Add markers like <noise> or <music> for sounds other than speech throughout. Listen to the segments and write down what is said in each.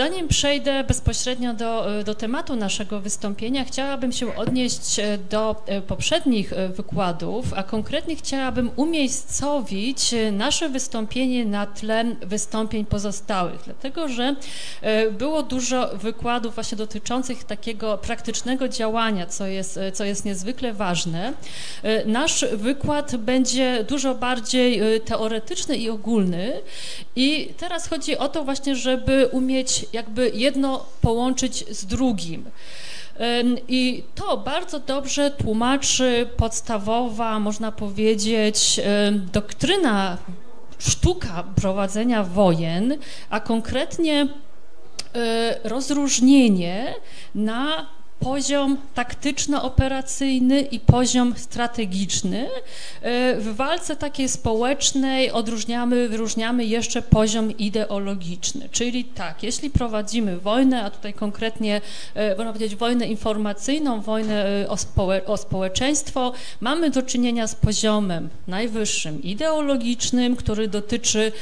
Zanim przejdę bezpośrednio do, do tematu naszego wystąpienia, chciałabym się odnieść do poprzednich wykładów, a konkretnie chciałabym umiejscowić nasze wystąpienie na tle wystąpień pozostałych, dlatego że było dużo wykładów właśnie dotyczących takiego praktycznego działania, co jest, co jest niezwykle ważne. Nasz wykład będzie dużo bardziej teoretyczny i ogólny i teraz chodzi o to właśnie, żeby umieć jakby jedno połączyć z drugim. I to bardzo dobrze tłumaczy podstawowa, można powiedzieć, doktryna, sztuka prowadzenia wojen, a konkretnie e, rozróżnienie na poziom taktyczno-operacyjny i poziom strategiczny. E, w walce takiej społecznej odróżniamy, wyróżniamy jeszcze poziom ideologiczny, czyli tak, jeśli prowadzimy wojnę, a tutaj konkretnie e, można powiedzieć wojnę informacyjną, wojnę e, o, społe, o społeczeństwo, mamy do czynienia z poziomem najwyższym ideologicznym, który dotyczy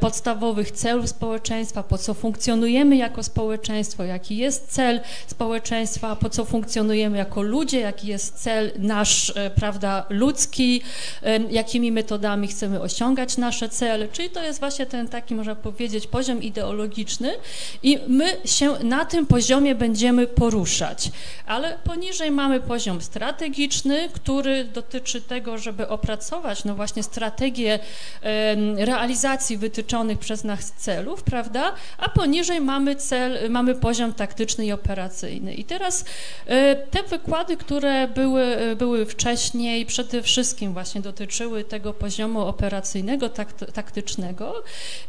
podstawowych celów społeczeństwa, po co funkcjonujemy jako społeczeństwo, jaki jest cel społeczeństwa, po co funkcjonujemy jako ludzie, jaki jest cel nasz, e, prawda, ludzki, e, jakimi metodami chcemy osiągać nasze cele, czyli to jest właśnie ten taki, można powiedzieć, poziom ideologiczny i my się na tym poziomie będziemy poruszać, ale poniżej mamy poziom strategiczny, który dotyczy tego, żeby opracować, no właśnie strategię realizacji wytyczonych przez nas celów, prawda, a poniżej mamy cel, mamy poziom taktyczny i operacyjny. I teraz E, te wykłady, które były, e, były wcześniej, przede wszystkim właśnie dotyczyły tego poziomu operacyjnego, taktycznego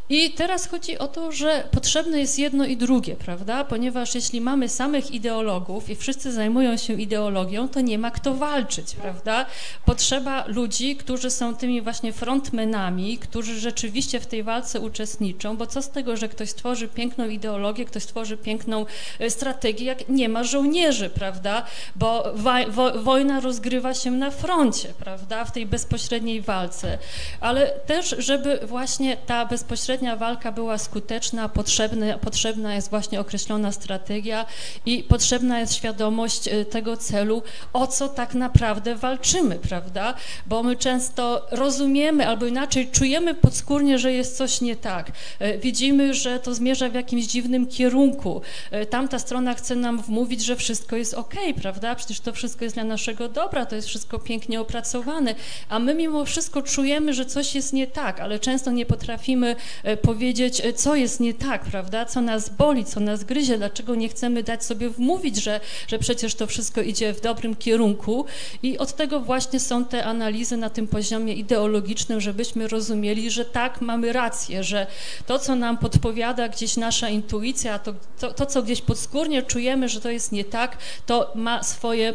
i teraz chodzi o to, że potrzebne jest jedno i drugie, prawda? Ponieważ jeśli mamy samych ideologów i wszyscy zajmują się ideologią, to nie ma kto walczyć, prawda? Potrzeba ludzi, którzy są tymi właśnie frontmenami, którzy rzeczywiście w tej walce uczestniczą, bo co z tego, że ktoś stworzy piękną ideologię, ktoś stworzy piękną e, strategię, jak nie ma żołnierzy, żołnierzy, prawda, bo wo wojna rozgrywa się na froncie, prawda, w tej bezpośredniej walce, ale też, żeby właśnie ta bezpośrednia walka była skuteczna, potrzebna, potrzebna jest właśnie określona strategia i potrzebna jest świadomość y, tego celu, o co tak naprawdę walczymy, prawda, bo my często rozumiemy albo inaczej czujemy podskórnie, że jest coś nie tak, y, widzimy, że to zmierza w jakimś dziwnym kierunku, y, tamta strona chce nam wmówić, że wszystko jest ok, prawda? Przecież to wszystko jest dla naszego dobra, to jest wszystko pięknie opracowane, a my mimo wszystko czujemy, że coś jest nie tak, ale często nie potrafimy e, powiedzieć, e, co jest nie tak, prawda? Co nas boli, co nas gryzie, dlaczego nie chcemy dać sobie wmówić, że, że przecież to wszystko idzie w dobrym kierunku i od tego właśnie są te analizy na tym poziomie ideologicznym, żebyśmy rozumieli, że tak, mamy rację, że to, co nam podpowiada gdzieś nasza intuicja, to, to, to co gdzieś podskórnie czujemy, że to jest nie tak, to ma swoje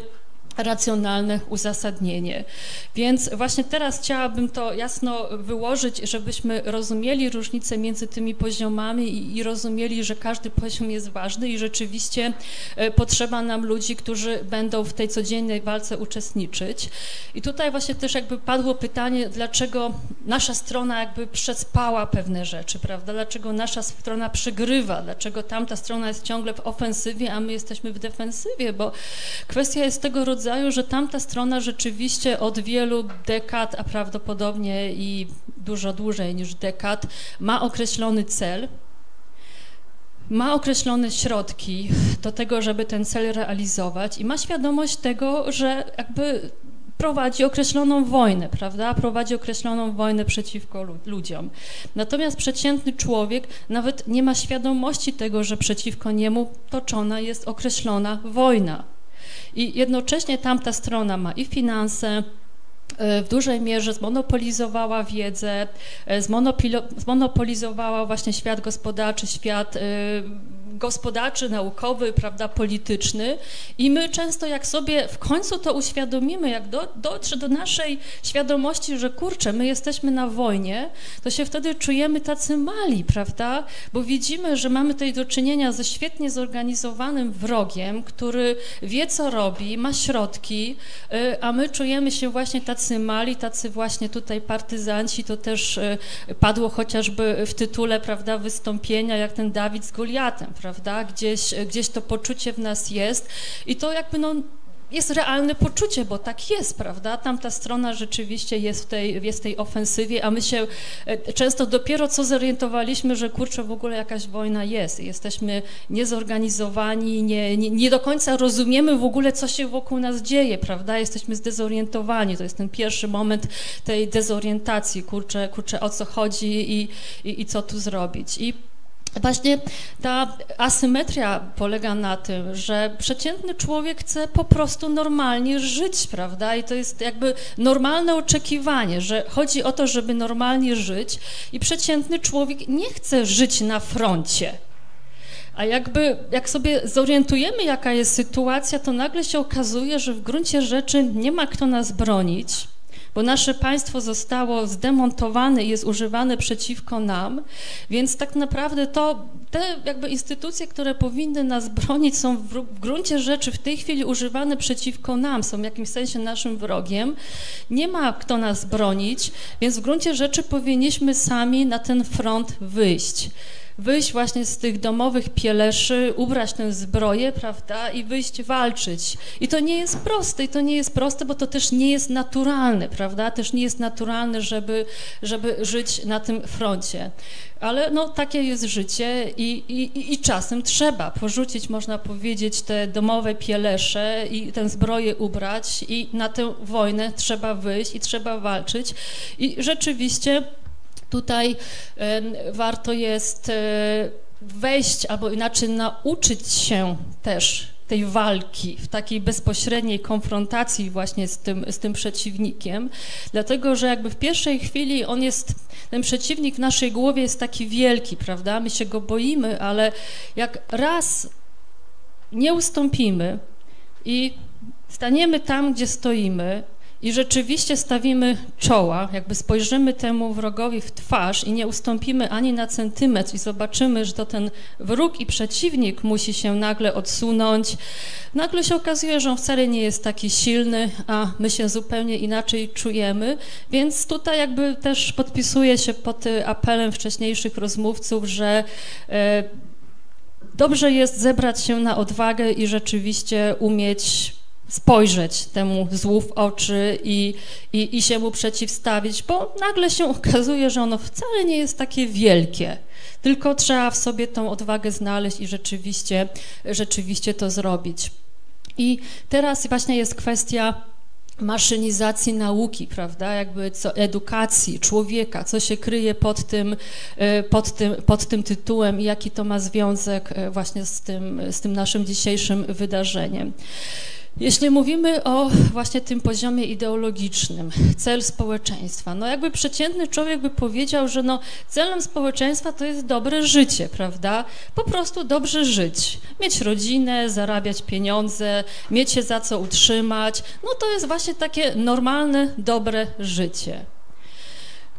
racjonalne uzasadnienie. Więc właśnie teraz chciałabym to jasno wyłożyć, żebyśmy rozumieli różnicę między tymi poziomami i, i, rozumieli, że każdy poziom jest ważny i rzeczywiście e, potrzeba nam ludzi, którzy będą w tej codziennej walce uczestniczyć. I tutaj właśnie też jakby padło pytanie, dlaczego nasza strona jakby przespała pewne rzeczy, prawda? Dlaczego nasza strona przegrywa, dlaczego tamta strona jest ciągle w ofensywie, a my jesteśmy w defensywie, bo kwestia jest tego rodzaju, rodzaju, że tamta strona rzeczywiście od wielu dekad, a prawdopodobnie i dużo dłużej niż dekad, ma określony cel, ma określone środki do tego, żeby ten cel realizować i ma świadomość tego, że jakby prowadzi określoną wojnę, prawda? Prowadzi określoną wojnę przeciwko ludziom. Natomiast przeciętny człowiek nawet nie ma świadomości tego, że przeciwko niemu toczona jest określona wojna. I jednocześnie tamta strona ma i finanse, e, w dużej mierze zmonopolizowała wiedzę, e, zmonopolizowała właśnie świat gospodarczy, świat e, gospodarczy, naukowy, prawda, polityczny. I my często jak sobie w końcu to uświadomimy, jak do, dotrze do naszej świadomości, że kurczę, my jesteśmy na wojnie, to się wtedy czujemy tacy mali, prawda, bo widzimy, że mamy tutaj do czynienia ze świetnie zorganizowanym wrogiem, który wie, co robi, ma środki, y, a my czujemy się właśnie tacy mali, tacy właśnie tutaj partyzanci, to też y, padło chociażby w tytule, prawda, wystąpienia, jak ten Dawid z Goliatem, prawda, prawda? Gdzieś, gdzieś to poczucie w nas jest i to jakby no jest realne poczucie, bo tak jest, prawda? Tamta strona rzeczywiście jest w tej, jest w tej ofensywie, a my się e, często dopiero co zorientowaliśmy, że kurczę, w ogóle jakaś wojna jest. Jesteśmy niezorganizowani, nie, nie, nie do końca rozumiemy w ogóle, co się wokół nas dzieje, prawda? Jesteśmy zdezorientowani. To jest ten pierwszy moment tej dezorientacji, kurczę, kurczę o co chodzi i, i, i co tu zrobić. I Właśnie ta asymetria polega na tym, że przeciętny człowiek chce po prostu normalnie żyć, prawda? I to jest jakby normalne oczekiwanie, że chodzi o to, żeby normalnie żyć i przeciętny człowiek nie chce żyć na froncie. A jakby, jak sobie zorientujemy, jaka jest sytuacja, to nagle się okazuje, że w gruncie rzeczy nie ma kto nas bronić bo nasze państwo zostało zdemontowane i jest używane przeciwko nam, więc tak naprawdę to te jakby instytucje, które powinny nas bronić, są w, w gruncie rzeczy w tej chwili używane przeciwko nam, są w jakimś sensie naszym wrogiem. Nie ma kto nas bronić, więc w gruncie rzeczy powinniśmy sami na ten front wyjść wyjść właśnie z tych domowych pieleszy, ubrać tę zbroję, prawda, i wyjść walczyć. I to nie jest proste, i to nie jest proste, bo to też nie jest naturalne, prawda, też nie jest naturalne, żeby, żeby żyć na tym froncie. Ale no, takie jest życie i, i, i czasem trzeba porzucić, można powiedzieć, te domowe pielesze i tę zbroję ubrać i na tę wojnę trzeba wyjść i trzeba walczyć. I rzeczywiście Tutaj warto jest e, wejść, albo inaczej nauczyć się też tej walki, w takiej bezpośredniej konfrontacji właśnie z tym, z tym przeciwnikiem, dlatego że jakby w pierwszej chwili on jest, ten przeciwnik w naszej głowie jest taki wielki, prawda? My się go boimy, ale jak raz nie ustąpimy i staniemy tam, gdzie stoimy, i rzeczywiście stawimy czoła, jakby spojrzymy temu wrogowi w twarz i nie ustąpimy ani na centymetr i zobaczymy, że to ten wróg i przeciwnik musi się nagle odsunąć, nagle się okazuje, że on wcale nie jest taki silny, a my się zupełnie inaczej czujemy, więc tutaj jakby też podpisuję się pod apelem wcześniejszych rozmówców, że e, dobrze jest zebrać się na odwagę i rzeczywiście umieć spojrzeć temu złu w oczy i, i, i się mu przeciwstawić, bo nagle się <laughs> okazuje, że ono wcale nie jest takie wielkie, tylko trzeba w sobie tą odwagę znaleźć i rzeczywiście, rzeczywiście to zrobić. I teraz właśnie jest kwestia maszynizacji nauki, prawda, jakby co, edukacji człowieka, co się kryje pod tym, e, pod, tym, pod tym tytułem i jaki to ma związek e, właśnie z tym, z tym naszym dzisiejszym wydarzeniem. Jeśli mówimy o właśnie tym poziomie ideologicznym, cel społeczeństwa, no jakby przeciętny człowiek by powiedział, że no celem społeczeństwa to jest dobre życie, prawda? Po prostu dobrze żyć, mieć rodzinę, zarabiać pieniądze, mieć się za co utrzymać, no to jest właśnie takie normalne, dobre życie.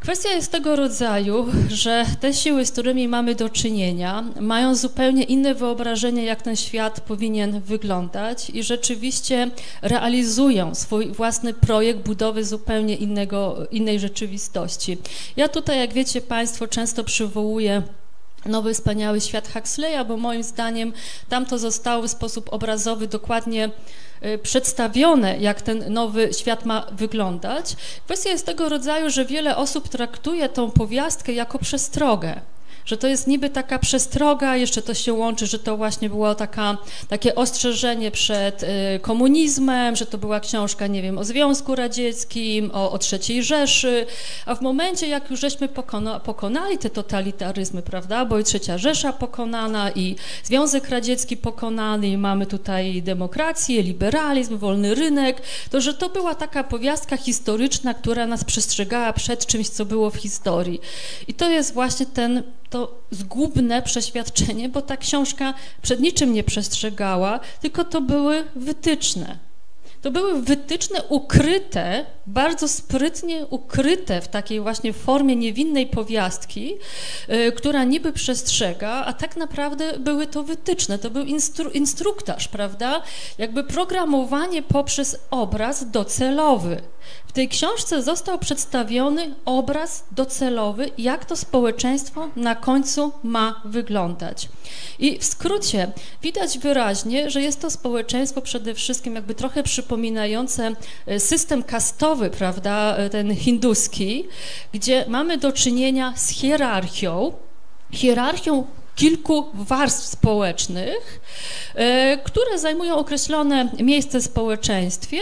Kwestia jest tego rodzaju, że te siły, z którymi mamy do czynienia, mają zupełnie inne wyobrażenie, jak ten świat powinien wyglądać i rzeczywiście realizują swój własny projekt budowy zupełnie innego, innej rzeczywistości. Ja tutaj, jak wiecie Państwo, często przywołuję Nowy Wspaniały Świat Huxleya, bo moim zdaniem tam to zostało w sposób obrazowy dokładnie y, przedstawione, jak ten nowy świat ma wyglądać. Kwestia jest tego rodzaju, że wiele osób traktuje tą powiastkę jako przestrogę że to jest niby taka przestroga, jeszcze to się łączy, że to właśnie było taka, takie ostrzeżenie przed y, komunizmem, że to była książka, nie wiem, o Związku Radzieckim, o, o III Rzeszy, a w momencie, jak już żeśmy pokona, pokonali te totalitaryzmy, prawda, bo i III Rzesza pokonana i Związek Radziecki pokonany i mamy tutaj demokrację, liberalizm, wolny rynek, to że to była taka powiastka historyczna, która nas przestrzegała przed czymś, co było w historii. I to jest właśnie ten to zgubne przeświadczenie, bo ta książka przed niczym nie przestrzegała, tylko to były wytyczne. To były wytyczne ukryte bardzo sprytnie ukryte w takiej właśnie formie niewinnej powiastki, y, która niby przestrzega, a tak naprawdę były to wytyczne, to był instru instruktaż, prawda? Jakby programowanie poprzez obraz docelowy. W tej książce został przedstawiony obraz docelowy, jak to społeczeństwo na końcu ma wyglądać. I w skrócie widać wyraźnie, że jest to społeczeństwo przede wszystkim jakby trochę przypominające e, system kastowy, prawda, e, ten hinduski, gdzie mamy do czynienia z hierarchią, hierarchią kilku warstw społecznych, e, które zajmują określone miejsce w społeczeństwie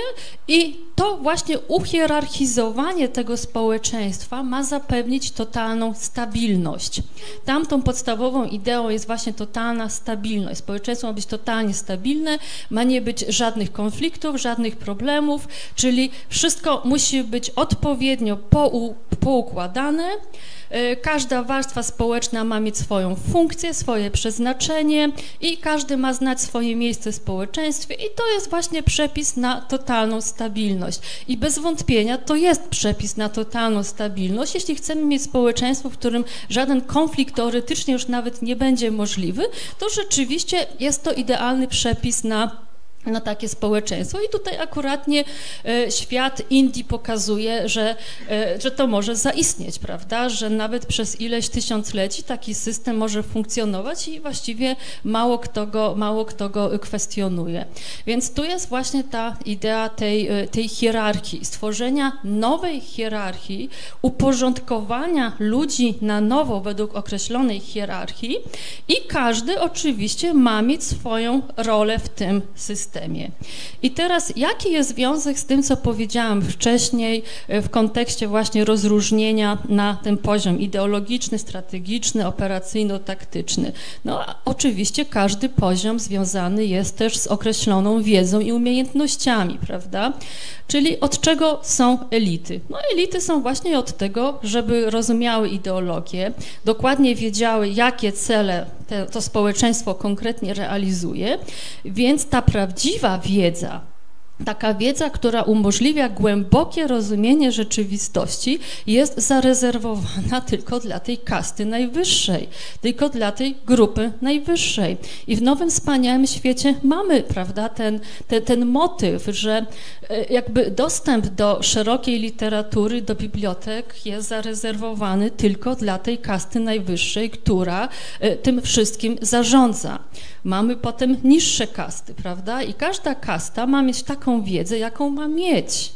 i to właśnie uhierarchizowanie tego społeczeństwa ma zapewnić totalną stabilność. Tamtą podstawową ideą jest właśnie totalna stabilność. Społeczeństwo ma być totalnie stabilne, ma nie być żadnych konfliktów, żadnych problemów, czyli wszystko musi być odpowiednio poukładane, każda warstwa społeczna ma mieć swoją funkcję, swoje przeznaczenie i każdy ma znać swoje miejsce w społeczeństwie i to jest właśnie przepis na totalną stabilność. I bez wątpienia to jest przepis na totalną stabilność, jeśli chcemy mieć społeczeństwo, w którym żaden konflikt teoretycznie już nawet nie będzie możliwy, to rzeczywiście jest to idealny przepis na na takie społeczeństwo. I tutaj akuratnie e, świat Indii pokazuje, że, e, że to może zaistnieć, prawda? Że nawet przez ileś tysiącleci taki system może funkcjonować i właściwie mało kto go, mało kto go kwestionuje. Więc tu jest właśnie ta idea tej, e, tej hierarchii, stworzenia nowej hierarchii, uporządkowania ludzi na nowo według określonej hierarchii i każdy oczywiście ma mieć swoją rolę w tym systemie systemie. I teraz jaki jest związek z tym, co powiedziałam wcześniej e, w kontekście właśnie rozróżnienia na ten poziom ideologiczny, strategiczny, operacyjno-taktyczny? No oczywiście każdy poziom związany jest też z określoną wiedzą i umiejętnościami, prawda? Czyli od czego są elity? No elity są właśnie od tego, żeby rozumiały ideologię, dokładnie wiedziały, jakie cele te, to społeczeństwo konkretnie realizuje, więc ta prawdziwa wiedza, Taka wiedza, która umożliwia głębokie rozumienie rzeczywistości, jest zarezerwowana <laughs> tylko dla tej kasty najwyższej, tylko dla tej grupy najwyższej. I w nowym wspaniałym świecie mamy, prawda, ten, ten, motyw, że e, jakby dostęp do szerokiej literatury, do bibliotek jest zarezerwowany tylko dla tej kasty najwyższej, która e, tym wszystkim zarządza. Mamy potem niższe kasty, prawda? I każda kasta ma mieć taką wiedzę, jaką ma mieć.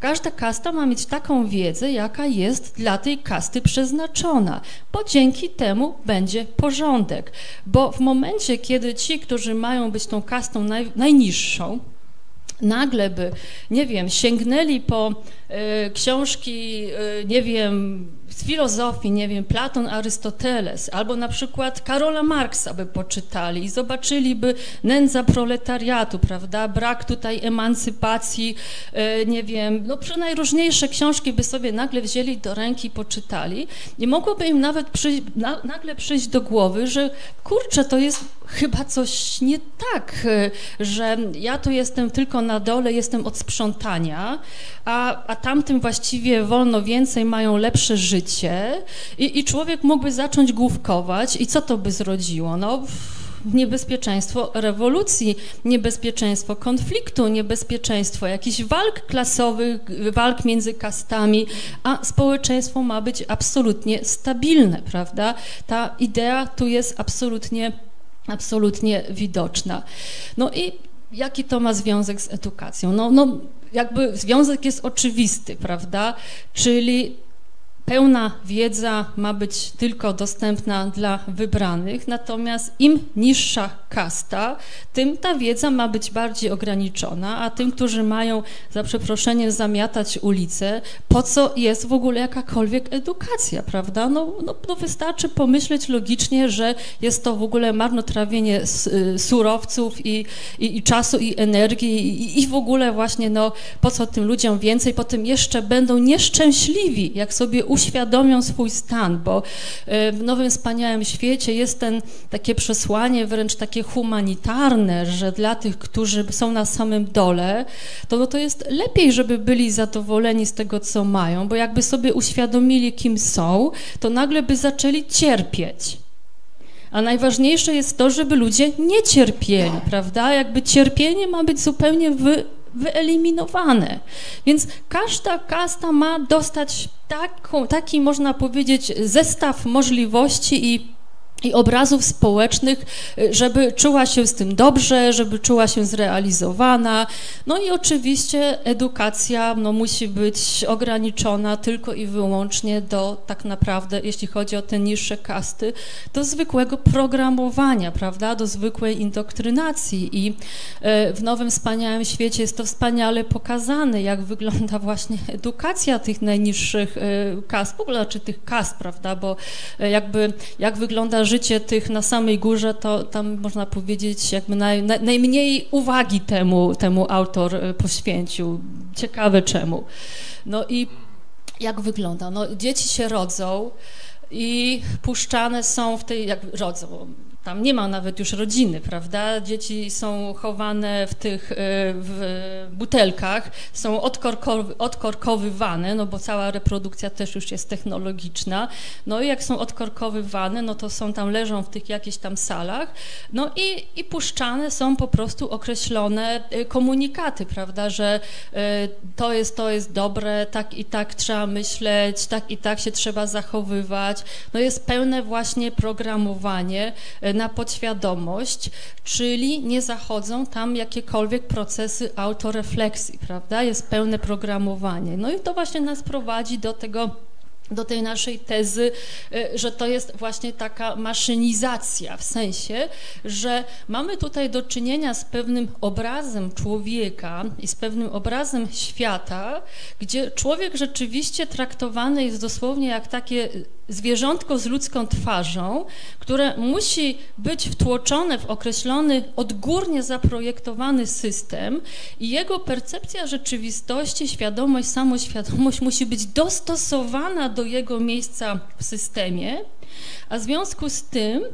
Każda kasta ma mieć taką wiedzę, jaka jest dla tej kasty przeznaczona, bo dzięki temu będzie porządek. Bo w momencie, kiedy ci, którzy mają być tą kastą naj, najniższą, nagle by, nie wiem, sięgnęli po książki, y, nie wiem, z filozofii, nie wiem, Platon, Arystoteles, albo na przykład Karola Marksa by poczytali i zobaczyliby nędza proletariatu, prawda, brak tutaj emancypacji, e, nie wiem, no najróżniejsze książki by sobie nagle wzięli do ręki i poczytali. I mogłoby im nawet przyjść, na, nagle przyjść do głowy, że kurczę, to jest chyba coś nie tak, że ja tu jestem tylko na dole, jestem od sprzątania, a, a tamtym właściwie wolno więcej, mają lepsze życie i, i człowiek mógłby zacząć główkować i co to by zrodziło? No, niebezpieczeństwo rewolucji, niebezpieczeństwo konfliktu, niebezpieczeństwo jakichś walk klasowych, walk między kastami, a społeczeństwo ma być absolutnie stabilne, prawda? Ta idea tu jest absolutnie, absolutnie widoczna. No i jaki to ma związek z edukacją? No, no jakby związek jest oczywisty, prawda? Czyli pełna wiedza ma być tylko dostępna dla wybranych, natomiast im niższa kasta, tym ta wiedza ma być bardziej ograniczona, a tym, którzy mają za przeproszeniem zamiatać ulicę, po co jest w ogóle jakakolwiek edukacja, prawda? No, no, no wystarczy pomyśleć logicznie, że jest to w ogóle marnotrawienie y, surowców i, i, i czasu i energii i, i w ogóle właśnie no po co tym ludziom więcej, potem jeszcze będą nieszczęśliwi, jak sobie usiądą uświadomią swój stan, bo e, w Nowym Wspaniałym Świecie jest ten, takie przesłanie wręcz takie humanitarne, że dla tych, którzy są na samym dole, to, no to jest lepiej, żeby byli zadowoleni z tego, co mają, bo jakby sobie uświadomili, kim są, to nagle by zaczęli cierpieć. A najważniejsze jest to, żeby ludzie nie cierpieli, prawda? Jakby cierpienie ma być zupełnie wy, wyeliminowane. Więc każda kasta ma dostać taką, taki, można powiedzieć, zestaw możliwości i i obrazów społecznych, y, żeby czuła się z tym dobrze, żeby czuła się zrealizowana. No i oczywiście edukacja no, musi być ograniczona tylko i wyłącznie do tak naprawdę, jeśli chodzi o te niższe kasty, do zwykłego programowania, prawda, do zwykłej indoktrynacji. I y, w Nowym Wspaniałym Świecie jest to wspaniale pokazane, jak wygląda właśnie edukacja tych najniższych y, kast, w ogóle czy tych kast, prawda, bo jakby jak wygląda życie tych na samej górze, to tam można powiedzieć jakby naj, naj, najmniej uwagi temu, temu autor e, poświęcił. Ciekawe czemu. No i jak wygląda? No, dzieci się rodzą i puszczane są w tej, jak rodzą, tam nie ma nawet już rodziny, prawda? Dzieci są chowane w tych y, w butelkach, są odkorkowy, odkorkowywane, no bo cała reprodukcja też już jest technologiczna. No i jak są odkorkowywane, no to są tam, leżą w tych jakichś tam salach, no i, i puszczane są po prostu określone y, komunikaty, prawda, że y, to jest, to jest dobre, tak i tak trzeba myśleć, tak i tak się trzeba zachowywać. No jest pełne właśnie programowanie na podświadomość, czyli nie zachodzą tam jakiekolwiek procesy autorefleksji, prawda? Jest pełne programowanie. No i to właśnie nas prowadzi do tego do tej naszej tezy, y, że to jest właśnie taka maszynizacja, w sensie, że mamy tutaj do czynienia z pewnym obrazem człowieka i z pewnym obrazem świata, gdzie człowiek rzeczywiście traktowany jest dosłownie jak takie zwierzątko z ludzką twarzą, które musi być wtłoczone w określony, odgórnie zaprojektowany system i jego percepcja rzeczywistości, świadomość, samoświadomość musi być dostosowana do jego miejsca w systemie, a w związku z tym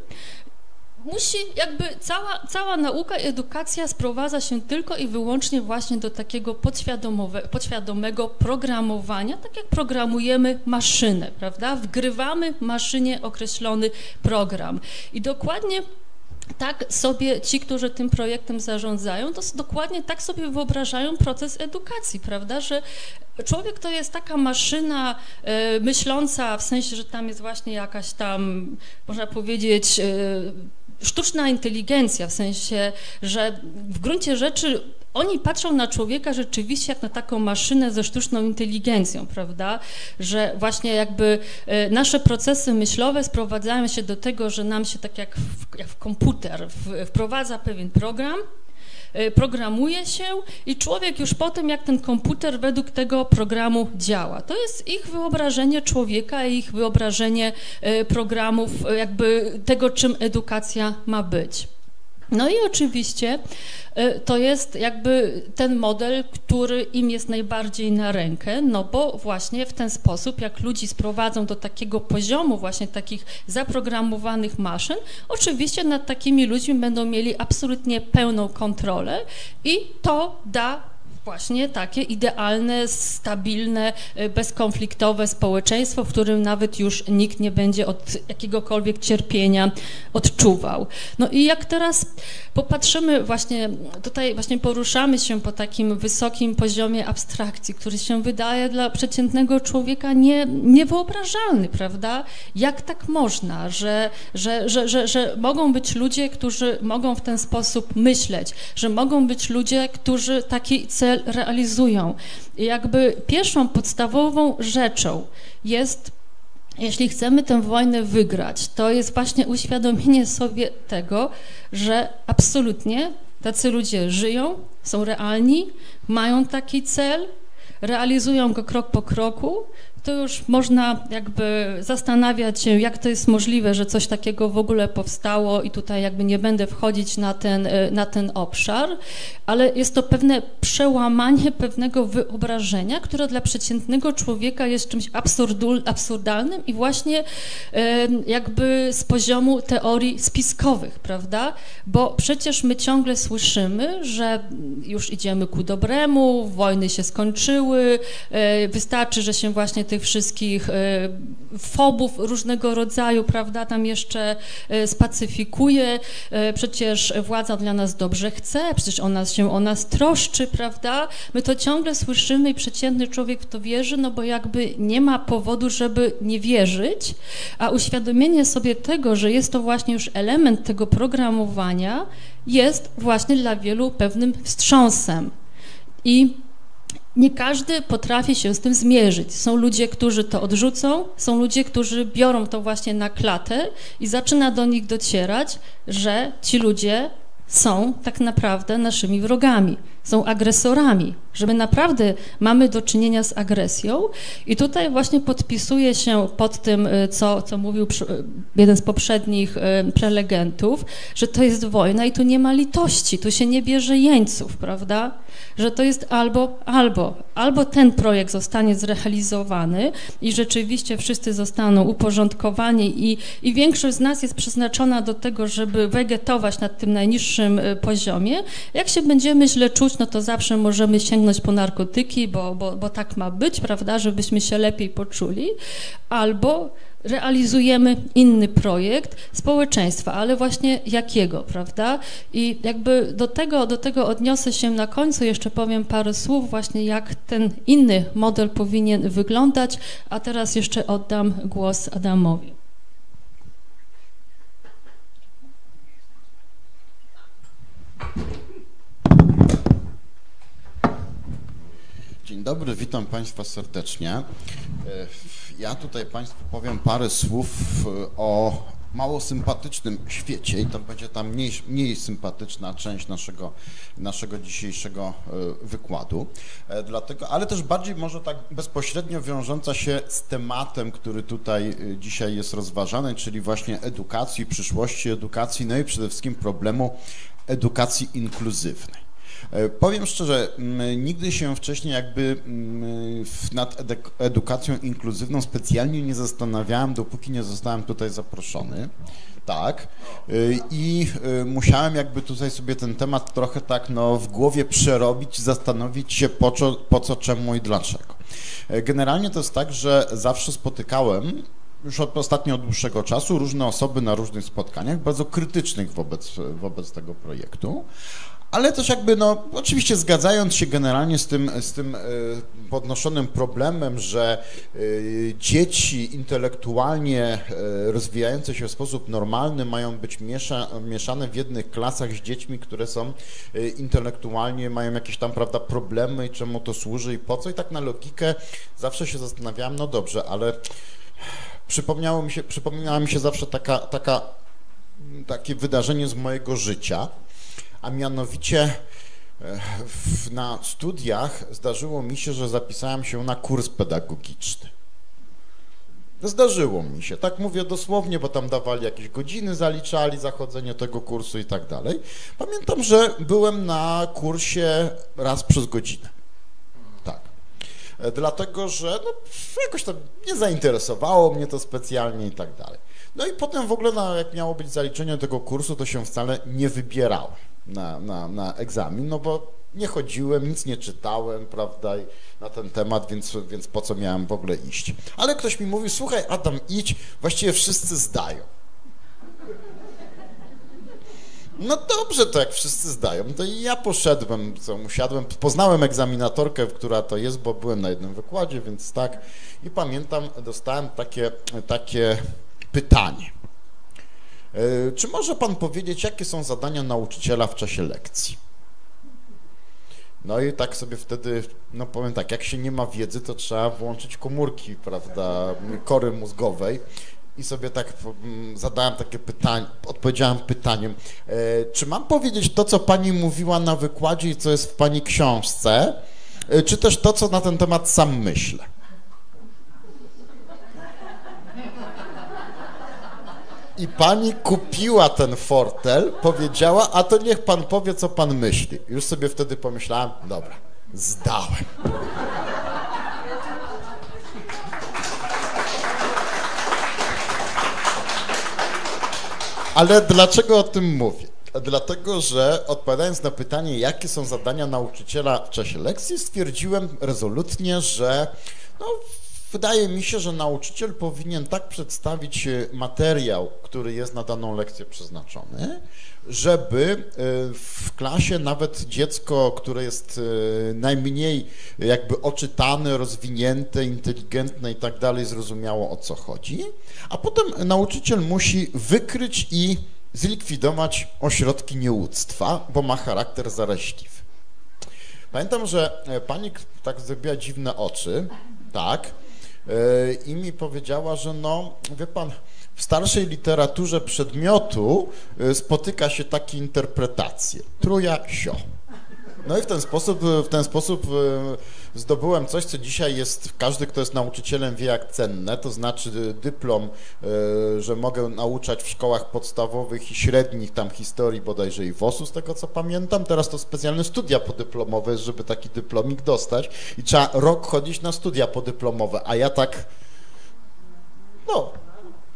musi jakby cała, cała nauka edukacja sprowadza się tylko i wyłącznie właśnie do takiego podświadomego programowania, tak jak programujemy maszynę, prawda? Wgrywamy maszynie określony program. I dokładnie tak sobie ci, którzy tym projektem zarządzają, to dokładnie tak sobie wyobrażają proces edukacji, prawda, że człowiek to jest taka maszyna y, myśląca, w sensie, że tam jest właśnie jakaś tam, można powiedzieć, y, sztuczna inteligencja, w sensie, że w gruncie rzeczy oni patrzą na człowieka rzeczywiście jak na taką maszynę ze sztuczną inteligencją, prawda? Że właśnie jakby e, nasze procesy myślowe sprowadzają się do tego, że nam się tak jak w, jak w komputer wprowadza pewien program, programuje się i człowiek już potem, jak ten komputer według tego programu działa. To jest ich wyobrażenie człowieka, ich wyobrażenie e, programów, e, jakby tego, czym edukacja ma być. No i oczywiście e, to jest jakby ten model, który im jest najbardziej na rękę, no bo właśnie w ten sposób, jak ludzi sprowadzą do takiego poziomu właśnie takich zaprogramowanych maszyn, oczywiście nad takimi ludźmi będą mieli absolutnie pełną kontrolę i to da właśnie takie idealne, stabilne, e, bezkonfliktowe społeczeństwo, w którym nawet już nikt nie będzie od jakiegokolwiek cierpienia odczuwał. No i jak teraz popatrzymy właśnie, tutaj właśnie poruszamy się po takim wysokim poziomie abstrakcji, który się wydaje dla przeciętnego człowieka nie, niewyobrażalny, prawda? Jak tak można, że, że, że, że, że mogą być ludzie, którzy mogą w ten sposób myśleć, że mogą być ludzie, którzy taki cel realizują. Jakby pierwszą podstawową rzeczą jest, jeśli chcemy tę wojnę wygrać, to jest właśnie uświadomienie sobie tego, że absolutnie tacy ludzie żyją, są realni, mają taki cel, realizują go krok po kroku, to już można jakby zastanawiać się, jak to jest możliwe, że coś takiego w ogóle powstało i tutaj jakby nie będę wchodzić na ten, e, na ten obszar, ale jest to pewne przełamanie pewnego wyobrażenia, które dla przeciętnego człowieka jest czymś absurdalnym i właśnie e, jakby z poziomu teorii spiskowych, prawda? Bo przecież my ciągle słyszymy, że już idziemy ku dobremu, wojny się skończyły, e, wystarczy, że się właśnie tych wszystkich e, fobów różnego rodzaju, prawda, tam jeszcze e, spacyfikuje, przecież władza dla nas dobrze chce, przecież ona się o nas troszczy, prawda? My to ciągle słyszymy i przeciętny człowiek w to wierzy, no bo jakby nie ma powodu, żeby nie wierzyć, a uświadomienie sobie tego, że jest to właśnie już element tego programowania, jest właśnie dla wielu pewnym wstrząsem. I nie każdy potrafi się z tym zmierzyć. Są ludzie, którzy to odrzucą, są ludzie, którzy biorą to właśnie na klatę i zaczyna do nich docierać, że ci ludzie są tak naprawdę naszymi wrogami, są agresorami, że my naprawdę mamy do czynienia z agresją i tutaj właśnie podpisuję się pod tym, y, co, co mówił y, jeden z poprzednich y, prelegentów, że to jest wojna i tu nie ma litości, tu się nie bierze jeńców, prawda? Że to jest albo, albo, albo ten projekt zostanie zrealizowany i rzeczywiście wszyscy zostaną uporządkowani i, i większość z nas jest przeznaczona do tego, żeby wegetować na tym najniższym poziomie. Jak się będziemy źle czuć, no to zawsze możemy sięgnąć po narkotyki, bo, bo, bo tak ma być, prawda, żebyśmy się lepiej poczuli, albo realizujemy inny projekt społeczeństwa, ale właśnie jakiego, prawda? I jakby do tego, do tego odniosę się na końcu, jeszcze powiem parę słów właśnie, jak ten inny model powinien wyglądać, a teraz jeszcze oddam głos Adamowi. Dzień dobry, witam Państwa serdecznie. E, ja tutaj Państwu powiem parę słów e, o mało sympatycznym świecie i to będzie ta mniej, mniej sympatyczna część naszego, naszego dzisiejszego e, wykładu. Dlatego, ale też bardziej może tak bezpośrednio wiążąca się z tematem, który tutaj dzisiaj jest rozważany, czyli właśnie edukacji, przyszłości edukacji, no i przede wszystkim problemu edukacji inkluzywnej. E, powiem szczerze, nigdy się wcześniej jakby nad edukacją inkluzywną specjalnie nie zastanawiałem, dopóki nie zostałem tutaj zaproszony. Tak. E, I e, musiałem jakby tutaj sobie ten temat trochę tak no, w głowie przerobić, zastanowić się po co, po co, czemu i dlaczego. Generalnie to jest tak, że zawsze spotykałem już od ostatnio od dłuższego czasu różne osoby na różnych spotkaniach, bardzo krytycznych wobec, wobec tego projektu, ale też jakby, no, oczywiście zgadzając się generalnie z tym, z tym e, podnoszonym problemem, że e, dzieci intelektualnie e, rozwijające się w sposób normalny mają być miesza, mieszane w jednych klasach z dziećmi, które są intelektualnie, mają jakieś tam, prawda, problemy i czemu to służy i po co. I tak na logikę zawsze się zastanawiałem, no dobrze, ale przypomniało mi się, przypomniała mi się zawsze taka, taka, takie wydarzenie z mojego życia, a mianowicie e, na studiach zdarzyło mi się, że zapisałem się na kurs pedagogiczny. Zdarzyło mi się, tak mówię dosłownie, bo tam dawali jakieś godziny, zaliczali zachodzenie tego kursu i tak dalej. Pamiętam, że byłem na kursie raz przez godzinę. Tak. E, dlatego, że no, jakoś to nie zainteresowało mnie to specjalnie i tak dalej. No i potem w ogóle, na, jak miało być zaliczenie tego kursu, to się wcale nie wybierałem na, na, na egzamin, no bo nie chodziłem, nic nie czytałem, prawda, na ten temat, więc, więc po co miałem w ogóle iść. Ale ktoś mi mówił, słuchaj Adam, idź, właściwie wszyscy zdają. No dobrze, to jak wszyscy zdają, to ja poszedłem, co usiadłem, poznałem egzaminatorkę, która to jest, bo byłem na jednym wykładzie, więc tak. I pamiętam, dostałem takie, takie pytanie. E, czy może Pan powiedzieć, jakie są zadania nauczyciela w czasie lekcji? No i tak sobie wtedy, no powiem tak, jak się nie ma wiedzy, to trzeba włączyć komórki, prawda, kory mózgowej i sobie tak mm, zadałem takie pytanie, odpowiedziałem pytaniem, e, czy mam powiedzieć to, co Pani mówiła na wykładzie i co jest w Pani książce, e, czy też to, co na ten temat sam myślę? I pani kupiła ten fortel, powiedziała, a to niech pan powie, co pan myśli. Już sobie wtedy pomyślałem, dobra, zdałem. Ale dlaczego o tym mówię? Dlatego, że odpowiadając na pytanie, jakie są zadania nauczyciela w czasie lekcji, stwierdziłem rezolutnie, że no, wydaje mi się, że nauczyciel powinien tak przedstawić e, materiał, który jest na daną lekcję przeznaczony, żeby e, w klasie nawet dziecko, które jest e, najmniej jakby oczytane, rozwinięte, inteligentne i tak dalej, zrozumiało o co chodzi, a potem nauczyciel musi wykryć i zlikwidować ośrodki nieuctwa, bo ma charakter zaraźliwy. Pamiętam, że pani tak zrobiła dziwne oczy, tak, i mi powiedziała, że no, wie pan, w starszej literaturze przedmiotu y, spotyka się takie interpretacje. Truja, sio. No i w ten sposób, w ten sposób y, zdobyłem coś, co dzisiaj jest, każdy, kto jest nauczycielem wie jak cenne, to znaczy dyplom, y, że mogę nauczać w szkołach podstawowych i średnich tam historii bodajże i WOS-u, z tego co pamiętam. Teraz to specjalne studia podyplomowe, żeby taki dyplomik dostać i trzeba rok chodzić na studia podyplomowe, a ja tak, no,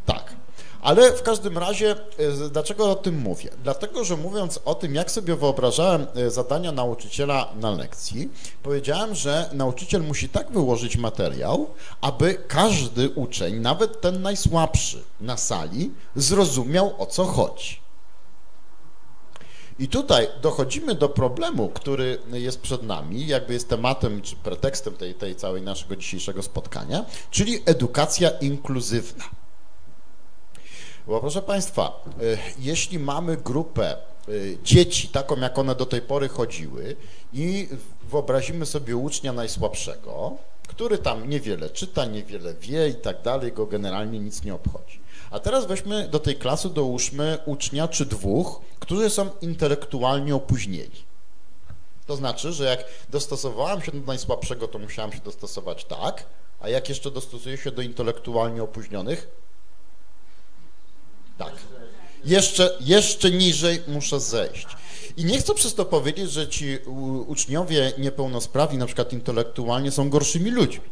tak. Ale w każdym razie, e, dlaczego o tym mówię? Dlatego, że mówiąc o tym, jak sobie wyobrażałem e, zadania nauczyciela na lekcji, powiedziałem, że nauczyciel musi tak wyłożyć materiał, aby każdy uczeń, nawet ten najsłabszy na sali, zrozumiał o co chodzi. I tutaj dochodzimy do problemu, który jest przed nami, jakby jest tematem czy pretekstem tej, tej całej naszego dzisiejszego spotkania, czyli edukacja inkluzywna. Bo proszę Państwa, y, jeśli mamy grupę y, dzieci, taką jak one do tej pory chodziły i wyobrazimy sobie ucznia najsłabszego, który tam niewiele czyta, niewiele wie i tak dalej, go generalnie nic nie obchodzi. A teraz weźmy do tej klasy, dołóżmy ucznia czy dwóch, którzy są intelektualnie opóźnieni. To znaczy, że jak dostosowałem się do najsłabszego, to musiałem się dostosować tak, a jak jeszcze dostosuję się do intelektualnie opóźnionych, tak. Jeszcze, jeszcze niżej muszę zejść. I nie chcę przez to powiedzieć, że ci uczniowie niepełnosprawni, na przykład intelektualnie, są gorszymi ludźmi.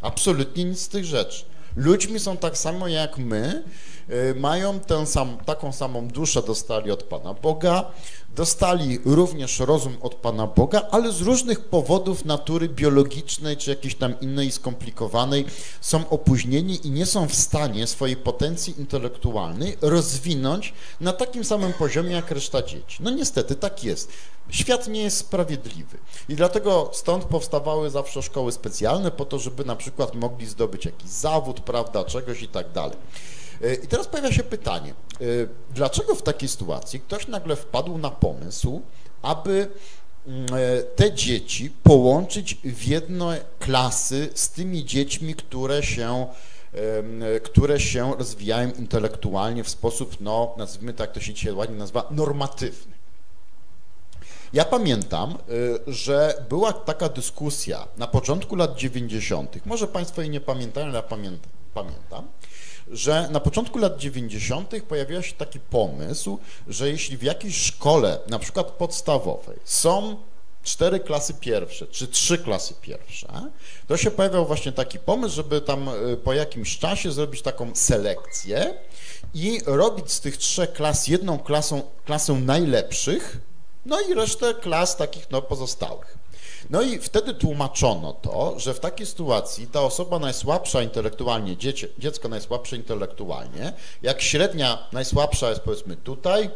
Absolutnie nic z tych rzeczy. Ludźmi są tak samo jak my, y, mają sam, taką samą duszę dostali od Pana Boga, dostali również rozum od Pana Boga, ale z różnych powodów natury biologicznej czy jakiejś tam innej skomplikowanej są opóźnieni i nie są w stanie swojej potencji intelektualnej rozwinąć na takim samym poziomie jak reszta dzieci. No niestety tak jest. Świat nie jest sprawiedliwy i dlatego stąd powstawały zawsze szkoły specjalne po to, żeby na przykład mogli zdobyć jakiś zawód, prawda, czegoś i tak dalej. E, I teraz pojawia się pytanie, e, dlaczego w takiej sytuacji ktoś nagle wpadł na pomysł, aby mm, e, te dzieci połączyć w jedne klasy z tymi dziećmi, które się, które się rozwijają intelektualnie w sposób, no, nazwijmy tak, to się dzisiaj ładnie nazywa, normatywny. Ja pamiętam, że była taka dyskusja na początku lat 90., może Państwo jej nie pamiętają, ale ja pamiętam, że na początku lat 90. pojawił się taki pomysł, że jeśli w jakiejś szkole, na przykład podstawowej, są cztery klasy pierwsze, czy trzy klasy pierwsze, to się pojawiał właśnie taki pomysł, żeby tam y, po jakimś czasie zrobić taką selekcję i robić z tych trzech klas jedną klasą, klasę najlepszych, no i resztę klas takich no, pozostałych. No i wtedy tłumaczono to, że w takiej sytuacji ta osoba najsłabsza intelektualnie, dziecie, dziecko najsłabsze intelektualnie, jak średnia najsłabsza jest powiedzmy tutaj,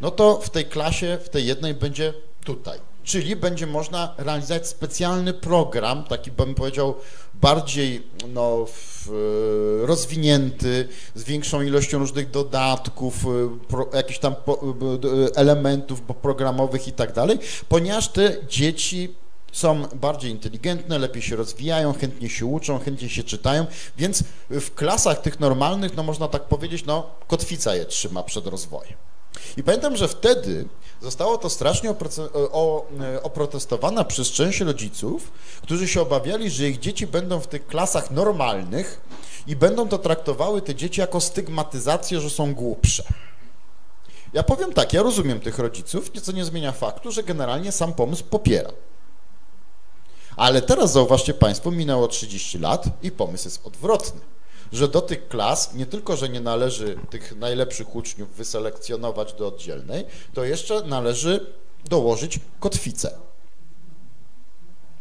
no to w tej klasie, w tej jednej będzie tutaj. Czyli będzie można realizować specjalny program, taki bym powiedział bardziej no, w, rozwinięty, z większą ilością różnych dodatków, pro, jakichś tam po, elementów programowych i tak dalej, ponieważ te dzieci są bardziej inteligentne, lepiej się rozwijają, chętnie się uczą, chętnie się czytają, więc w klasach tych normalnych, no można tak powiedzieć, no kotwica je trzyma przed rozwojem. I pamiętam, że wtedy zostało to strasznie oprotestowane przez część rodziców, którzy się obawiali, że ich dzieci będą w tych klasach normalnych i będą to traktowały te dzieci jako stygmatyzację, że są głupsze. Ja powiem tak, ja rozumiem tych rodziców, co nie zmienia faktu, że generalnie sam pomysł popiera. Ale teraz zauważcie Państwo, minęło 30 lat i pomysł jest odwrotny. Że do tych klas nie tylko, że nie należy tych najlepszych uczniów wyselekcjonować do oddzielnej, to jeszcze należy dołożyć kotwicę.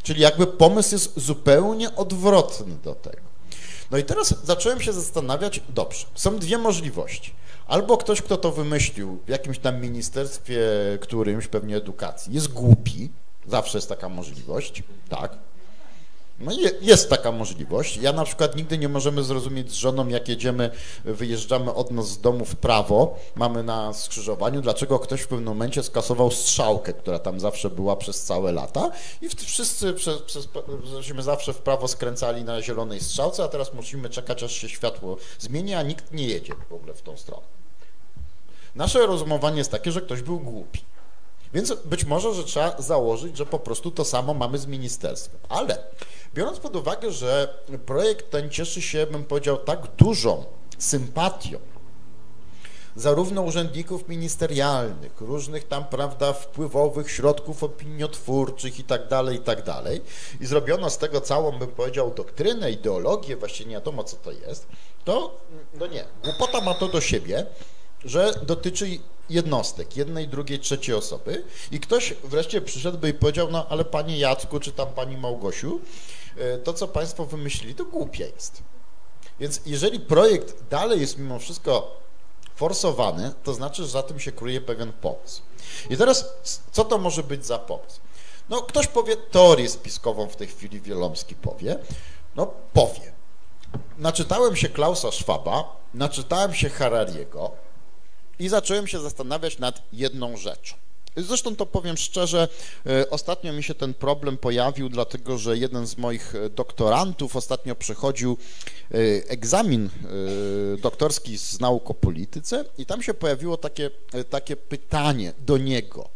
Czyli jakby pomysł jest zupełnie odwrotny do tego. No i teraz zacząłem się zastanawiać, dobrze, są dwie możliwości. Albo ktoś, kto to wymyślił w jakimś tam ministerstwie którymś, pewnie edukacji, jest głupi, zawsze jest taka możliwość, tak, no jest taka możliwość. Ja na przykład nigdy nie możemy zrozumieć z żoną, jak jedziemy, wyjeżdżamy od nas z domu w prawo, mamy na skrzyżowaniu, dlaczego ktoś w pewnym momencie skasował strzałkę, która tam zawsze była przez całe lata i wszyscy przez, przez, żeśmy zawsze w prawo skręcali na zielonej strzałce, a teraz musimy czekać, aż się światło zmieni, a nikt nie jedzie w ogóle w tą stronę. Nasze rozumowanie jest takie, że ktoś był głupi. Więc być może, że trzeba założyć, że po prostu to samo mamy z ministerstwem. Ale biorąc pod uwagę, że projekt ten cieszy się, bym powiedział, tak dużą sympatią zarówno urzędników ministerialnych, różnych tam, prawda, wpływowych środków opiniotwórczych i tak dalej, i tak dalej. I zrobiono z tego całą, bym powiedział, doktrynę, ideologię, właściwie nie wiadomo, co to jest, to, no nie, głupota ma to do siebie, że dotyczy jednostek, jednej, drugiej, trzeciej osoby i ktoś wreszcie przyszedłby i powiedział, no ale panie Jacku, czy tam pani Małgosiu, e, to co państwo wymyślili, to głupie jest. Więc jeżeli projekt dalej jest mimo wszystko forsowany, to znaczy, że za tym się kryje pewien pomysł. I teraz, co to może być za pomysł? No, ktoś powie teorię spiskową w tej chwili Wielomski powie, no powie. Naczytałem się Klausa Schwaba, naczytałem się Harariego, i zacząłem się zastanawiać nad jedną rzeczą. Zresztą to powiem szczerze, e, ostatnio mi się ten problem pojawił, dlatego że jeden z moich e, doktorantów ostatnio przechodził e, egzamin doktorski z nauk o polityce i tam się pojawiło takie, takie pytanie do niego.